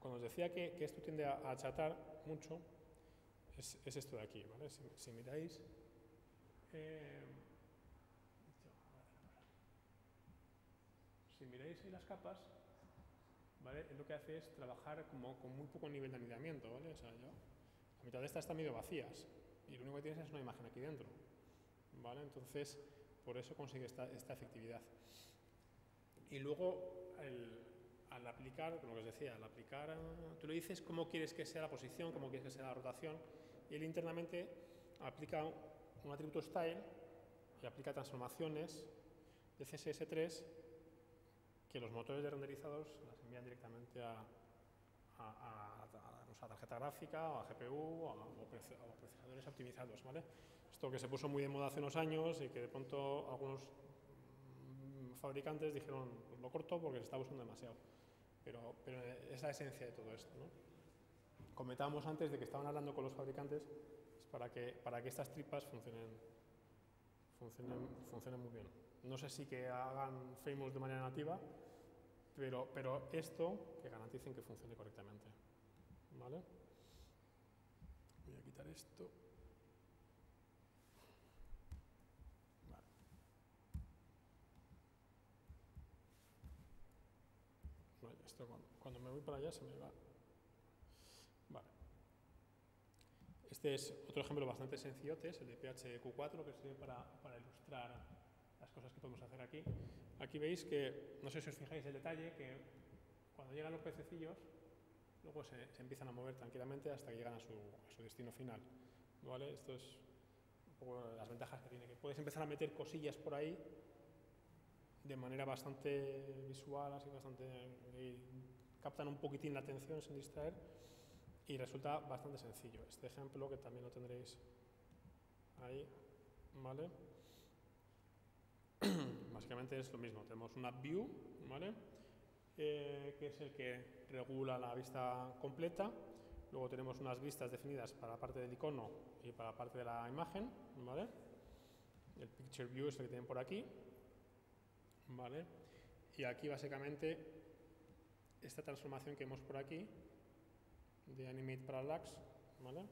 cuando os decía que, esto tiende a, achatar mucho, es, esto de aquí, ¿vale? Si, miráis, eh, si miráis las capas, lo que hace es trabajar como con muy poco nivel de anidamiento, ¿vale? O sea, yo, la mitad de estas están medio vacías y lo único que tienes es una imagen aquí dentro. Entonces, por eso consigue esta, efectividad. Y luego, al aplicar, como os decía, al aplicar, tú le dices cómo quieres que sea la posición, cómo quieres que sea la rotación, y él internamente aplica un atributo style y aplica transformaciones de CSS3 que los motores de renderizados las envían directamente a, a, tarjeta gráfica, a GPU o a, procesadores optimizados. ¿vale? Esto que se puso muy de moda hace unos años y que de pronto algunos fabricantes dijeron pues lo corto porque se está usando demasiado. Pero, pero es la esencia de todo esto. ¿no? Comentábamos antes de que estaban hablando con los fabricantes para, que, para que estas tripas funcionen, funcionen, funcionen muy bien. No sé si que hagan frameworks de manera nativa, pero, pero esto que garanticen que funcione correctamente. ¿Vale? Voy a quitar esto. Esto cuando, cuando me voy para allá se me va. Vale. Este es otro ejemplo bastante sencillote, es el de PHQ4, que sirve para, para ilustrar las cosas que podemos hacer aquí. Aquí veis que, no sé si os fijáis el detalle, que cuando llegan los pececillos, luego se, empiezan a mover tranquilamente hasta que llegan a su, destino final. ¿Vale? Esto es un poco las ventajas que tiene, que puedes empezar a meter cosillas por ahí de manera bastante visual, así bastante... captan un poquitín la atención sin distraer y resulta bastante sencillo. Este ejemplo, que también lo tendréis ahí, ¿vale? básicamente es lo mismo. Tenemos una view, ¿vale? Eh, que es el que regula la vista completa. Luego tenemos unas vistas definidas para la parte del icono y para la parte de la imagen, ¿vale? El picture view es el que tienen por aquí, ¿vale? Y aquí básicamente esta transformación que vemos por aquí de animate parallax, ¿vale?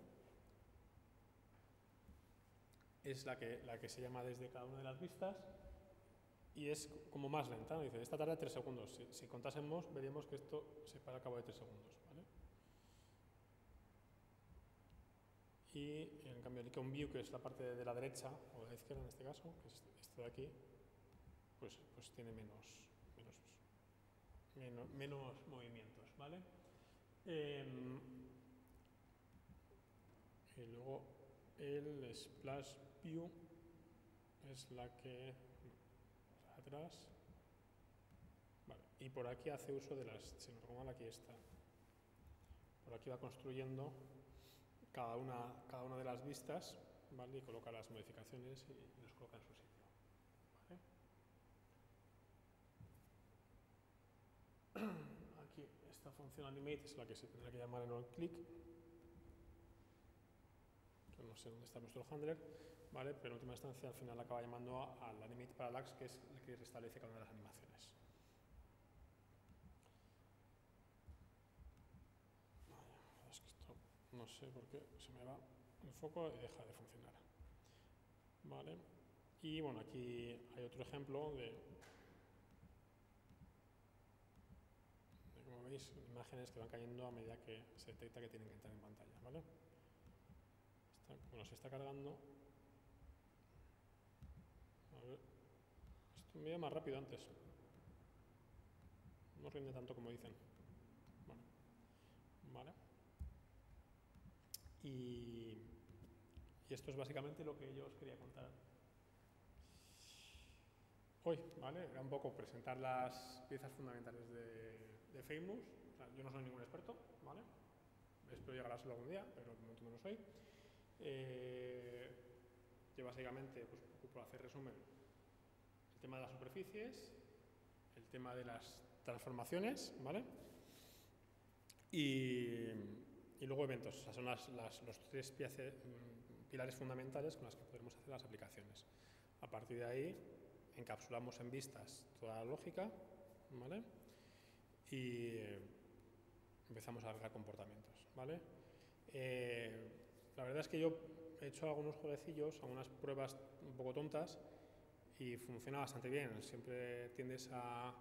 Es la que, la que se llama desde cada una de las vistas y es como más lenta. Dice, esta tarda tres segundos. Si, contásemos, veríamos que esto se para a cabo de tres segundos. Y en cambio el icon view, que es la parte de la derecha, o de la izquierda en este caso, que es esto de aquí, pues, pues tiene menos, menos, menos, movimientos. ¿vale? Em, y luego el splash view es la que atrás. Y por aquí hace uso de las, si aquí está. Por aquí va construyendo cada una, cada una de las vistas ¿vale? y coloca las modificaciones y, los coloca en su sitio. Aquí esta función animate es la que se tendrá que llamar en un click. no sé dónde está nuestro handler ¿vale? pero en última instancia al final acaba llamando al animate parallax, que es el que restablece cada una de las animaciones. no sé por qué se me va el foco y deja de funcionar. ¿Vale? Y bueno, aquí hay otro ejemplo de, de, como veis, imágenes que van cayendo a medida que se detecta que tienen que entrar en pantalla. ¿vale? bueno, se está cargando esto me iba más rápido antes. No rinde tanto como dicen. Bueno, vale. Y, esto es básicamente lo que yo os quería contar hoy, ¿vale? Era un poco presentar las piezas fundamentales de, de Famous. yo no soy ningún experto, ¿vale? Espero llegar a serlo algún día, pero de momento no lo soy. Eh, yo básicamente pues, por hacer resumen, el tema de las superficies, el tema de las transformaciones, ¿vale? Y, luego eventos, o sea, son las, los tres mm, pilares fundamentales con los que podemos hacer las aplicaciones. A partir de ahí, encapsulamos en vistas toda la lógica, ¿vale? Y empezamos a agregar comportamientos, ¿vale? Eh, la verdad es que yo he hecho algunos jueguecillos, algunas pruebas un poco tontas y funciona bastante bien. Siempre tiendes a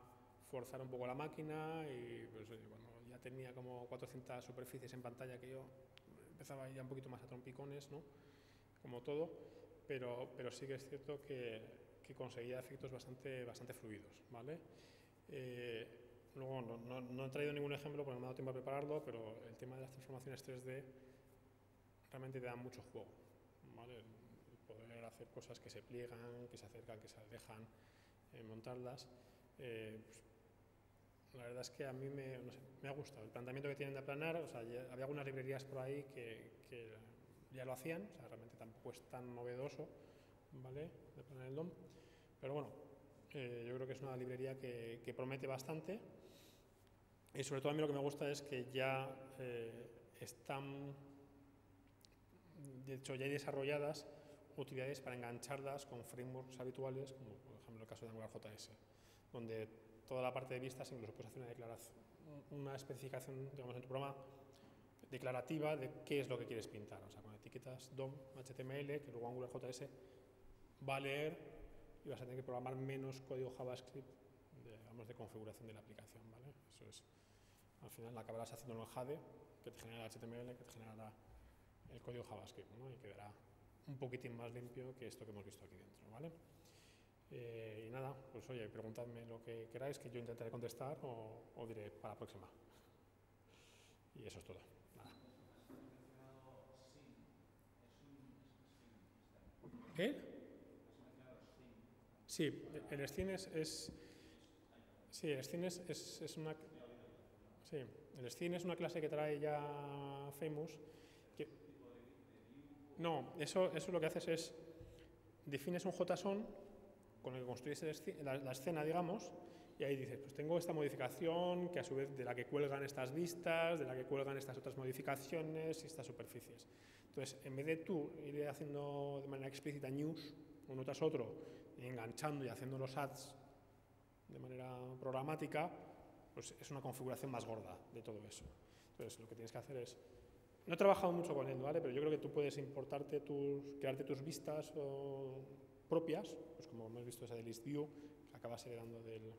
forzar un poco la máquina y pues, ya tenía como 400 superficies en pantalla que yo empezaba ya un poquito más a trompicones, ¿no? como todo, pero, pero sí que es cierto que, que conseguía efectos bastante, bastante fluidos. ¿vale? Eh, luego no, no, he traído ningún ejemplo porque no me ha dado tiempo a prepararlo, pero el tema de las transformaciones 3D realmente te da mucho juego. poder hacer cosas que se pliegan, que se acercan, que se alejan, eh, montarlas. Eh, pues, la verdad es que a mí me, me, ha gustado el planteamiento que tienen de aplanar. O sea, había algunas librerías por ahí que, ya lo hacían, realmente tampoco es tan novedoso, ¿vale? De planar el DOM. Pero bueno, eh, yo creo que es una librería que, promete bastante. Y sobre todo a mí lo que me gusta es que ya están, de hecho, ya hay desarrolladas utilidades para engancharlas con frameworks habituales, como por ejemplo el caso de AngularJS, donde toda la parte de vistas incluso puedes hacer una declaración, una especificación, digamos, en tu programa declarativa de qué es lo que quieres pintar, o sea, con etiquetas DOM, HTML, que luego AngularJS va a leer y vas a tener que programar menos código JavaScript, de, digamos, de configuración de la aplicación. Eso es, al final acabarás haciendo en Jade, que te genera el HTML, que te generará el código JavaScript, ¿no? Y quedará un poquitín más limpio que esto que hemos visto aquí dentro, ¿vale? Eh, y nada, pues oye, preguntadme lo que queráis, que yo intentaré contestar o, diré para la próxima. Y eso es todo. Nada. ¿Eh? Sí, el Steam es, es sí, el Steam es, es, es, una sí, el Steam es una clase que trae ya Famous no, eso, eso lo que haces es, defines un JSON con el que construyes la, escena, digamos, y ahí dices, pues tengo esta modificación que a su vez de la que cuelgan estas vistas, de la que cuelgan estas otras modificaciones y estas superficies. Entonces, en vez de tú ir haciendo de manera explícita news, uno tras otro, enganchando y haciendo los ads de manera programática, pues es una configuración más gorda de todo eso. Entonces, lo que tienes que hacer es no he trabajado mucho con él, ¿vale? Pero yo creo que tú puedes importarte tus, crearte tus vistas propias, pues como hemos visto esa de list view, que acabas heredando del,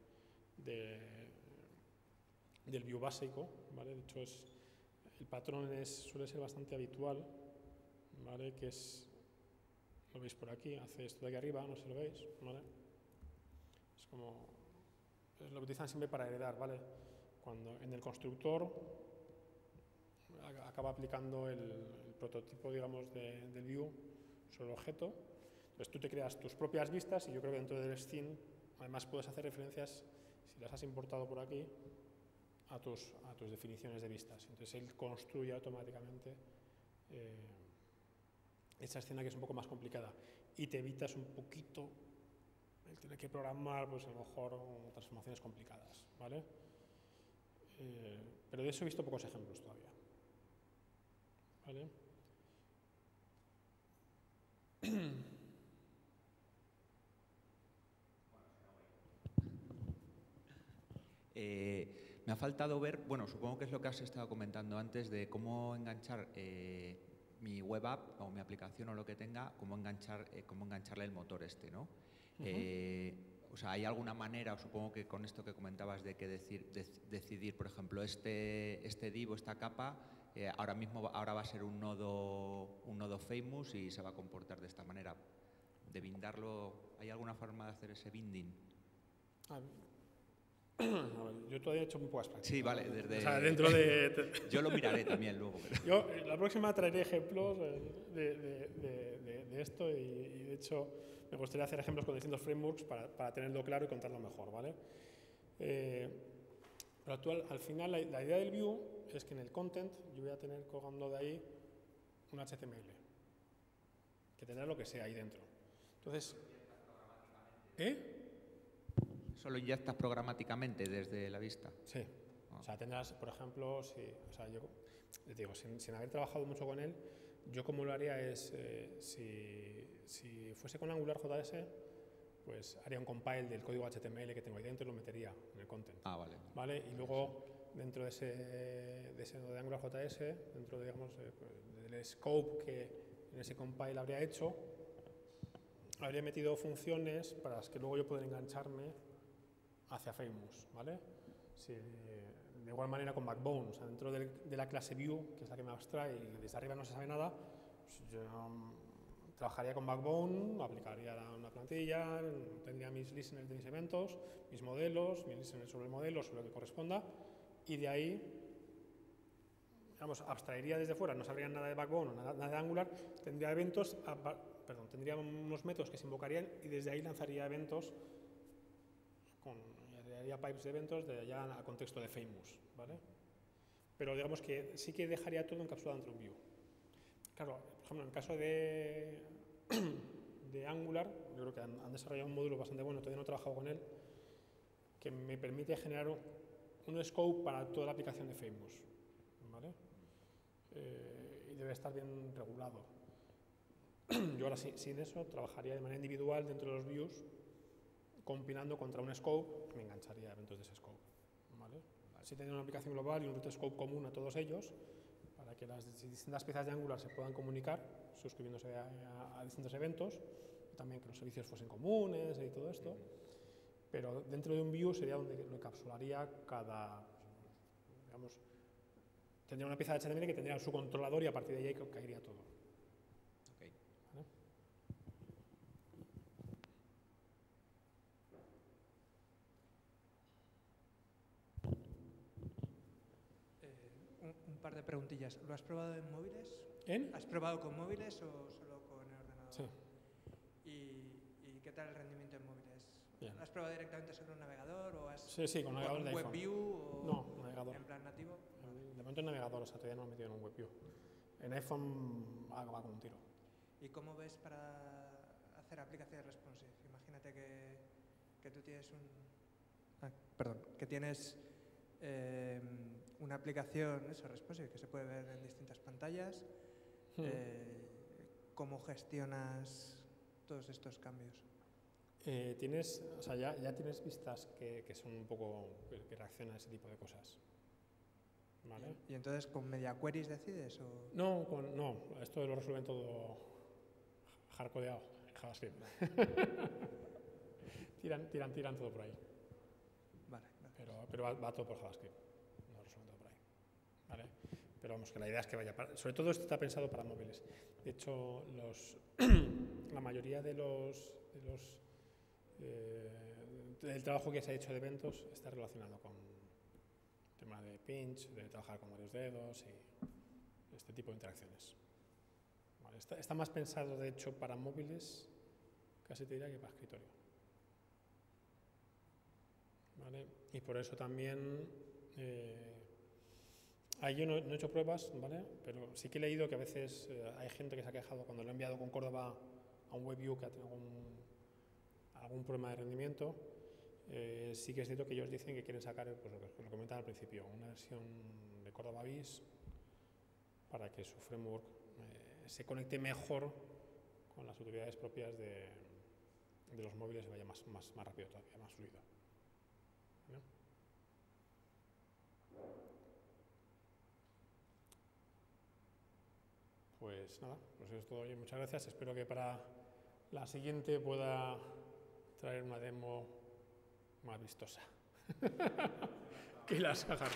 del view básico, ¿vale? De hecho, es, el patrón es, suele ser bastante habitual, ¿vale? Que es, lo veis por aquí, hace esto de aquí arriba, no sé lo veis, ¿vale? Es como, lo utilizan siempre para heredar, ¿vale? Cuando en el constructor acaba aplicando el, prototipo, digamos, del view sobre el objeto. Entonces tú te creas tus propias vistas y yo creo que dentro del Steam además puedes hacer referencias, si las has importado por aquí, a tus, a tus definiciones de vistas. Entonces él construye automáticamente eh, esa escena que es un poco más complicada y te evitas un poquito el tener que programar, pues a lo mejor transformaciones complicadas, ¿vale? Eh, pero de eso he visto pocos ejemplos todavía. Eh, me ha faltado ver, bueno, supongo que es lo que has estado comentando antes de cómo enganchar eh, mi web app o mi aplicación o lo que tenga, cómo enganchar, cómo engancharle el motor este, ¿no? O sea, ¿hay alguna manera, o supongo que con esto que comentabas de que decir, decidir, por ejemplo, este, este div o esta capa, eh, ahora mismo ahora va a ser un nodo, un nodo famous y se va a comportar de esta manera. De bindarlo, ¿hay alguna forma de hacer ese binding? yo todavía he hecho muy pocas prácticas. Sí, vale, desde... O sea, dentro de... yo lo miraré también luego. Yo la próxima traeré ejemplos de, de, de esto y, de hecho me gustaría hacer ejemplos con distintos frameworks para, para tenerlo claro y contarlo mejor, ¿vale? Eh, pero actual, al final la, la idea del view es que en el content yo voy a tener colgando de ahí un HTML, que tendrá lo que sea ahí dentro. Entonces, ¿eh? Solo inyectas programáticamente desde la vista. Sí. Ah. O sea, tendrás, por ejemplo, si, o sea, yo digo, sin, haber trabajado mucho con él, yo como lo haría es, eh, si, si, fuese con AngularJS, pues haría un compile del código HTML que tengo ahí dentro y lo metería en el content. Ah, vale. ¿Vale? Y luego dentro de ese, de ese de AngularJS, dentro de, digamos, pues, de el scope que en ese compile habría hecho, habría metido funciones para las que luego yo pueda engancharme hacia Famous, ¿vale? De igual manera con Backbone, o sea, dentro de la clase View, que es la que me abstrae y desde arriba no se sabe nada, pues yo mm, trabajaría con Backbone, aplicaría una plantilla, tendría mis listeners de mis eventos, mis modelos, mis listeners sobre el modelo, sobre lo que corresponda, y de ahí vamos, abstraería desde fuera, no sabría nada de Backbone, nada, nada de Angular, tendría eventos, perdón, tendría unos métodos que se invocarían y desde ahí lanzaría eventos con pipes de eventos de allá a contexto de Famous, ¿vale? Pero digamos que sí que dejaría todo encapsulado dentro de un view. Claro, por ejemplo, en el caso de, de Angular, yo creo que han, desarrollado un módulo bastante bueno, todavía no he trabajado con él, que me permite generar un, scope para toda la aplicación de Famous, ¿vale? Eh, y debe estar bien regulado. Yo ahora sin eso trabajaría de manera individual dentro de los views compilando contra un scope, me engancharía a eventos de ese scope. Si tengo una aplicación global y un root scope común a todos ellos, para que las distintas piezas de Angular se puedan comunicar, suscribiéndose a, distintos eventos, también que los servicios fuesen comunes y todo esto. Pero dentro de un view sería donde lo encapsularía cada, digamos, tendría una pieza de HTML que tendría su controlador y a partir de ahí caería todo. De preguntillas. ¿Lo has probado en móviles? ¿En? ¿Has probado con móviles o solo con el ordenador? Sí. ¿Y, qué tal el rendimiento en móviles? ¿Has probado directamente sobre un navegador o has Sí, sí, con navegador de WebView o no, navegador. en plan nativo? De momento en navegador, o sea, todavía no me he metido en un WebView. En iPhone va con un tiro. ¿Y cómo ves para hacer aplicaciones responsive? Imagínate que, que tú tienes un... Ah, perdón, que tienes eh, una aplicación, eso, responsive, que se puede ver en distintas pantallas. Hmm. Eh, ¿Cómo gestionas todos estos cambios? Eh, tienes, o sea, ya, ya tienes vistas que, que, son un poco que reaccionan a ese tipo de cosas. ¿Vale? ¿Y entonces con media queries decides? O? No, con, no, esto lo resuelven todo hardcodeado en JavaScript. tiran, tiran, tiran todo por ahí. Vale, pero, pero va, va todo por JavaScript. Pero vamos, que la idea es que vaya para, Sobre todo esto está pensado para móviles. De hecho, la mayoría de los... De eh, el trabajo que se ha hecho de eventos está relacionado con el tema de pinch, de trabajar con varios dedos y este tipo de interacciones. está, más pensado, de hecho, para móviles, casi te diría que para escritorio. Y por eso también... Eh, Ahí yo no, he hecho pruebas, ¿vale? Pero sí que he leído que a veces eh, hay gente que se ha quejado cuando lo he enviado con Córdoba a un WebView que ha tenido algún, problema de rendimiento. Eh, sí que es cierto que ellos dicen que quieren sacar, pues lo que comentaba al principio, una versión de Córdoba BIS para que su framework eh, se conecte mejor con las utilidades propias de, los móviles y vaya más, más, más rápido todavía, más fluido. Pues nada, pues eso es todo. muchas gracias. Espero que para la siguiente pueda traer una demo más vistosa que las cajas.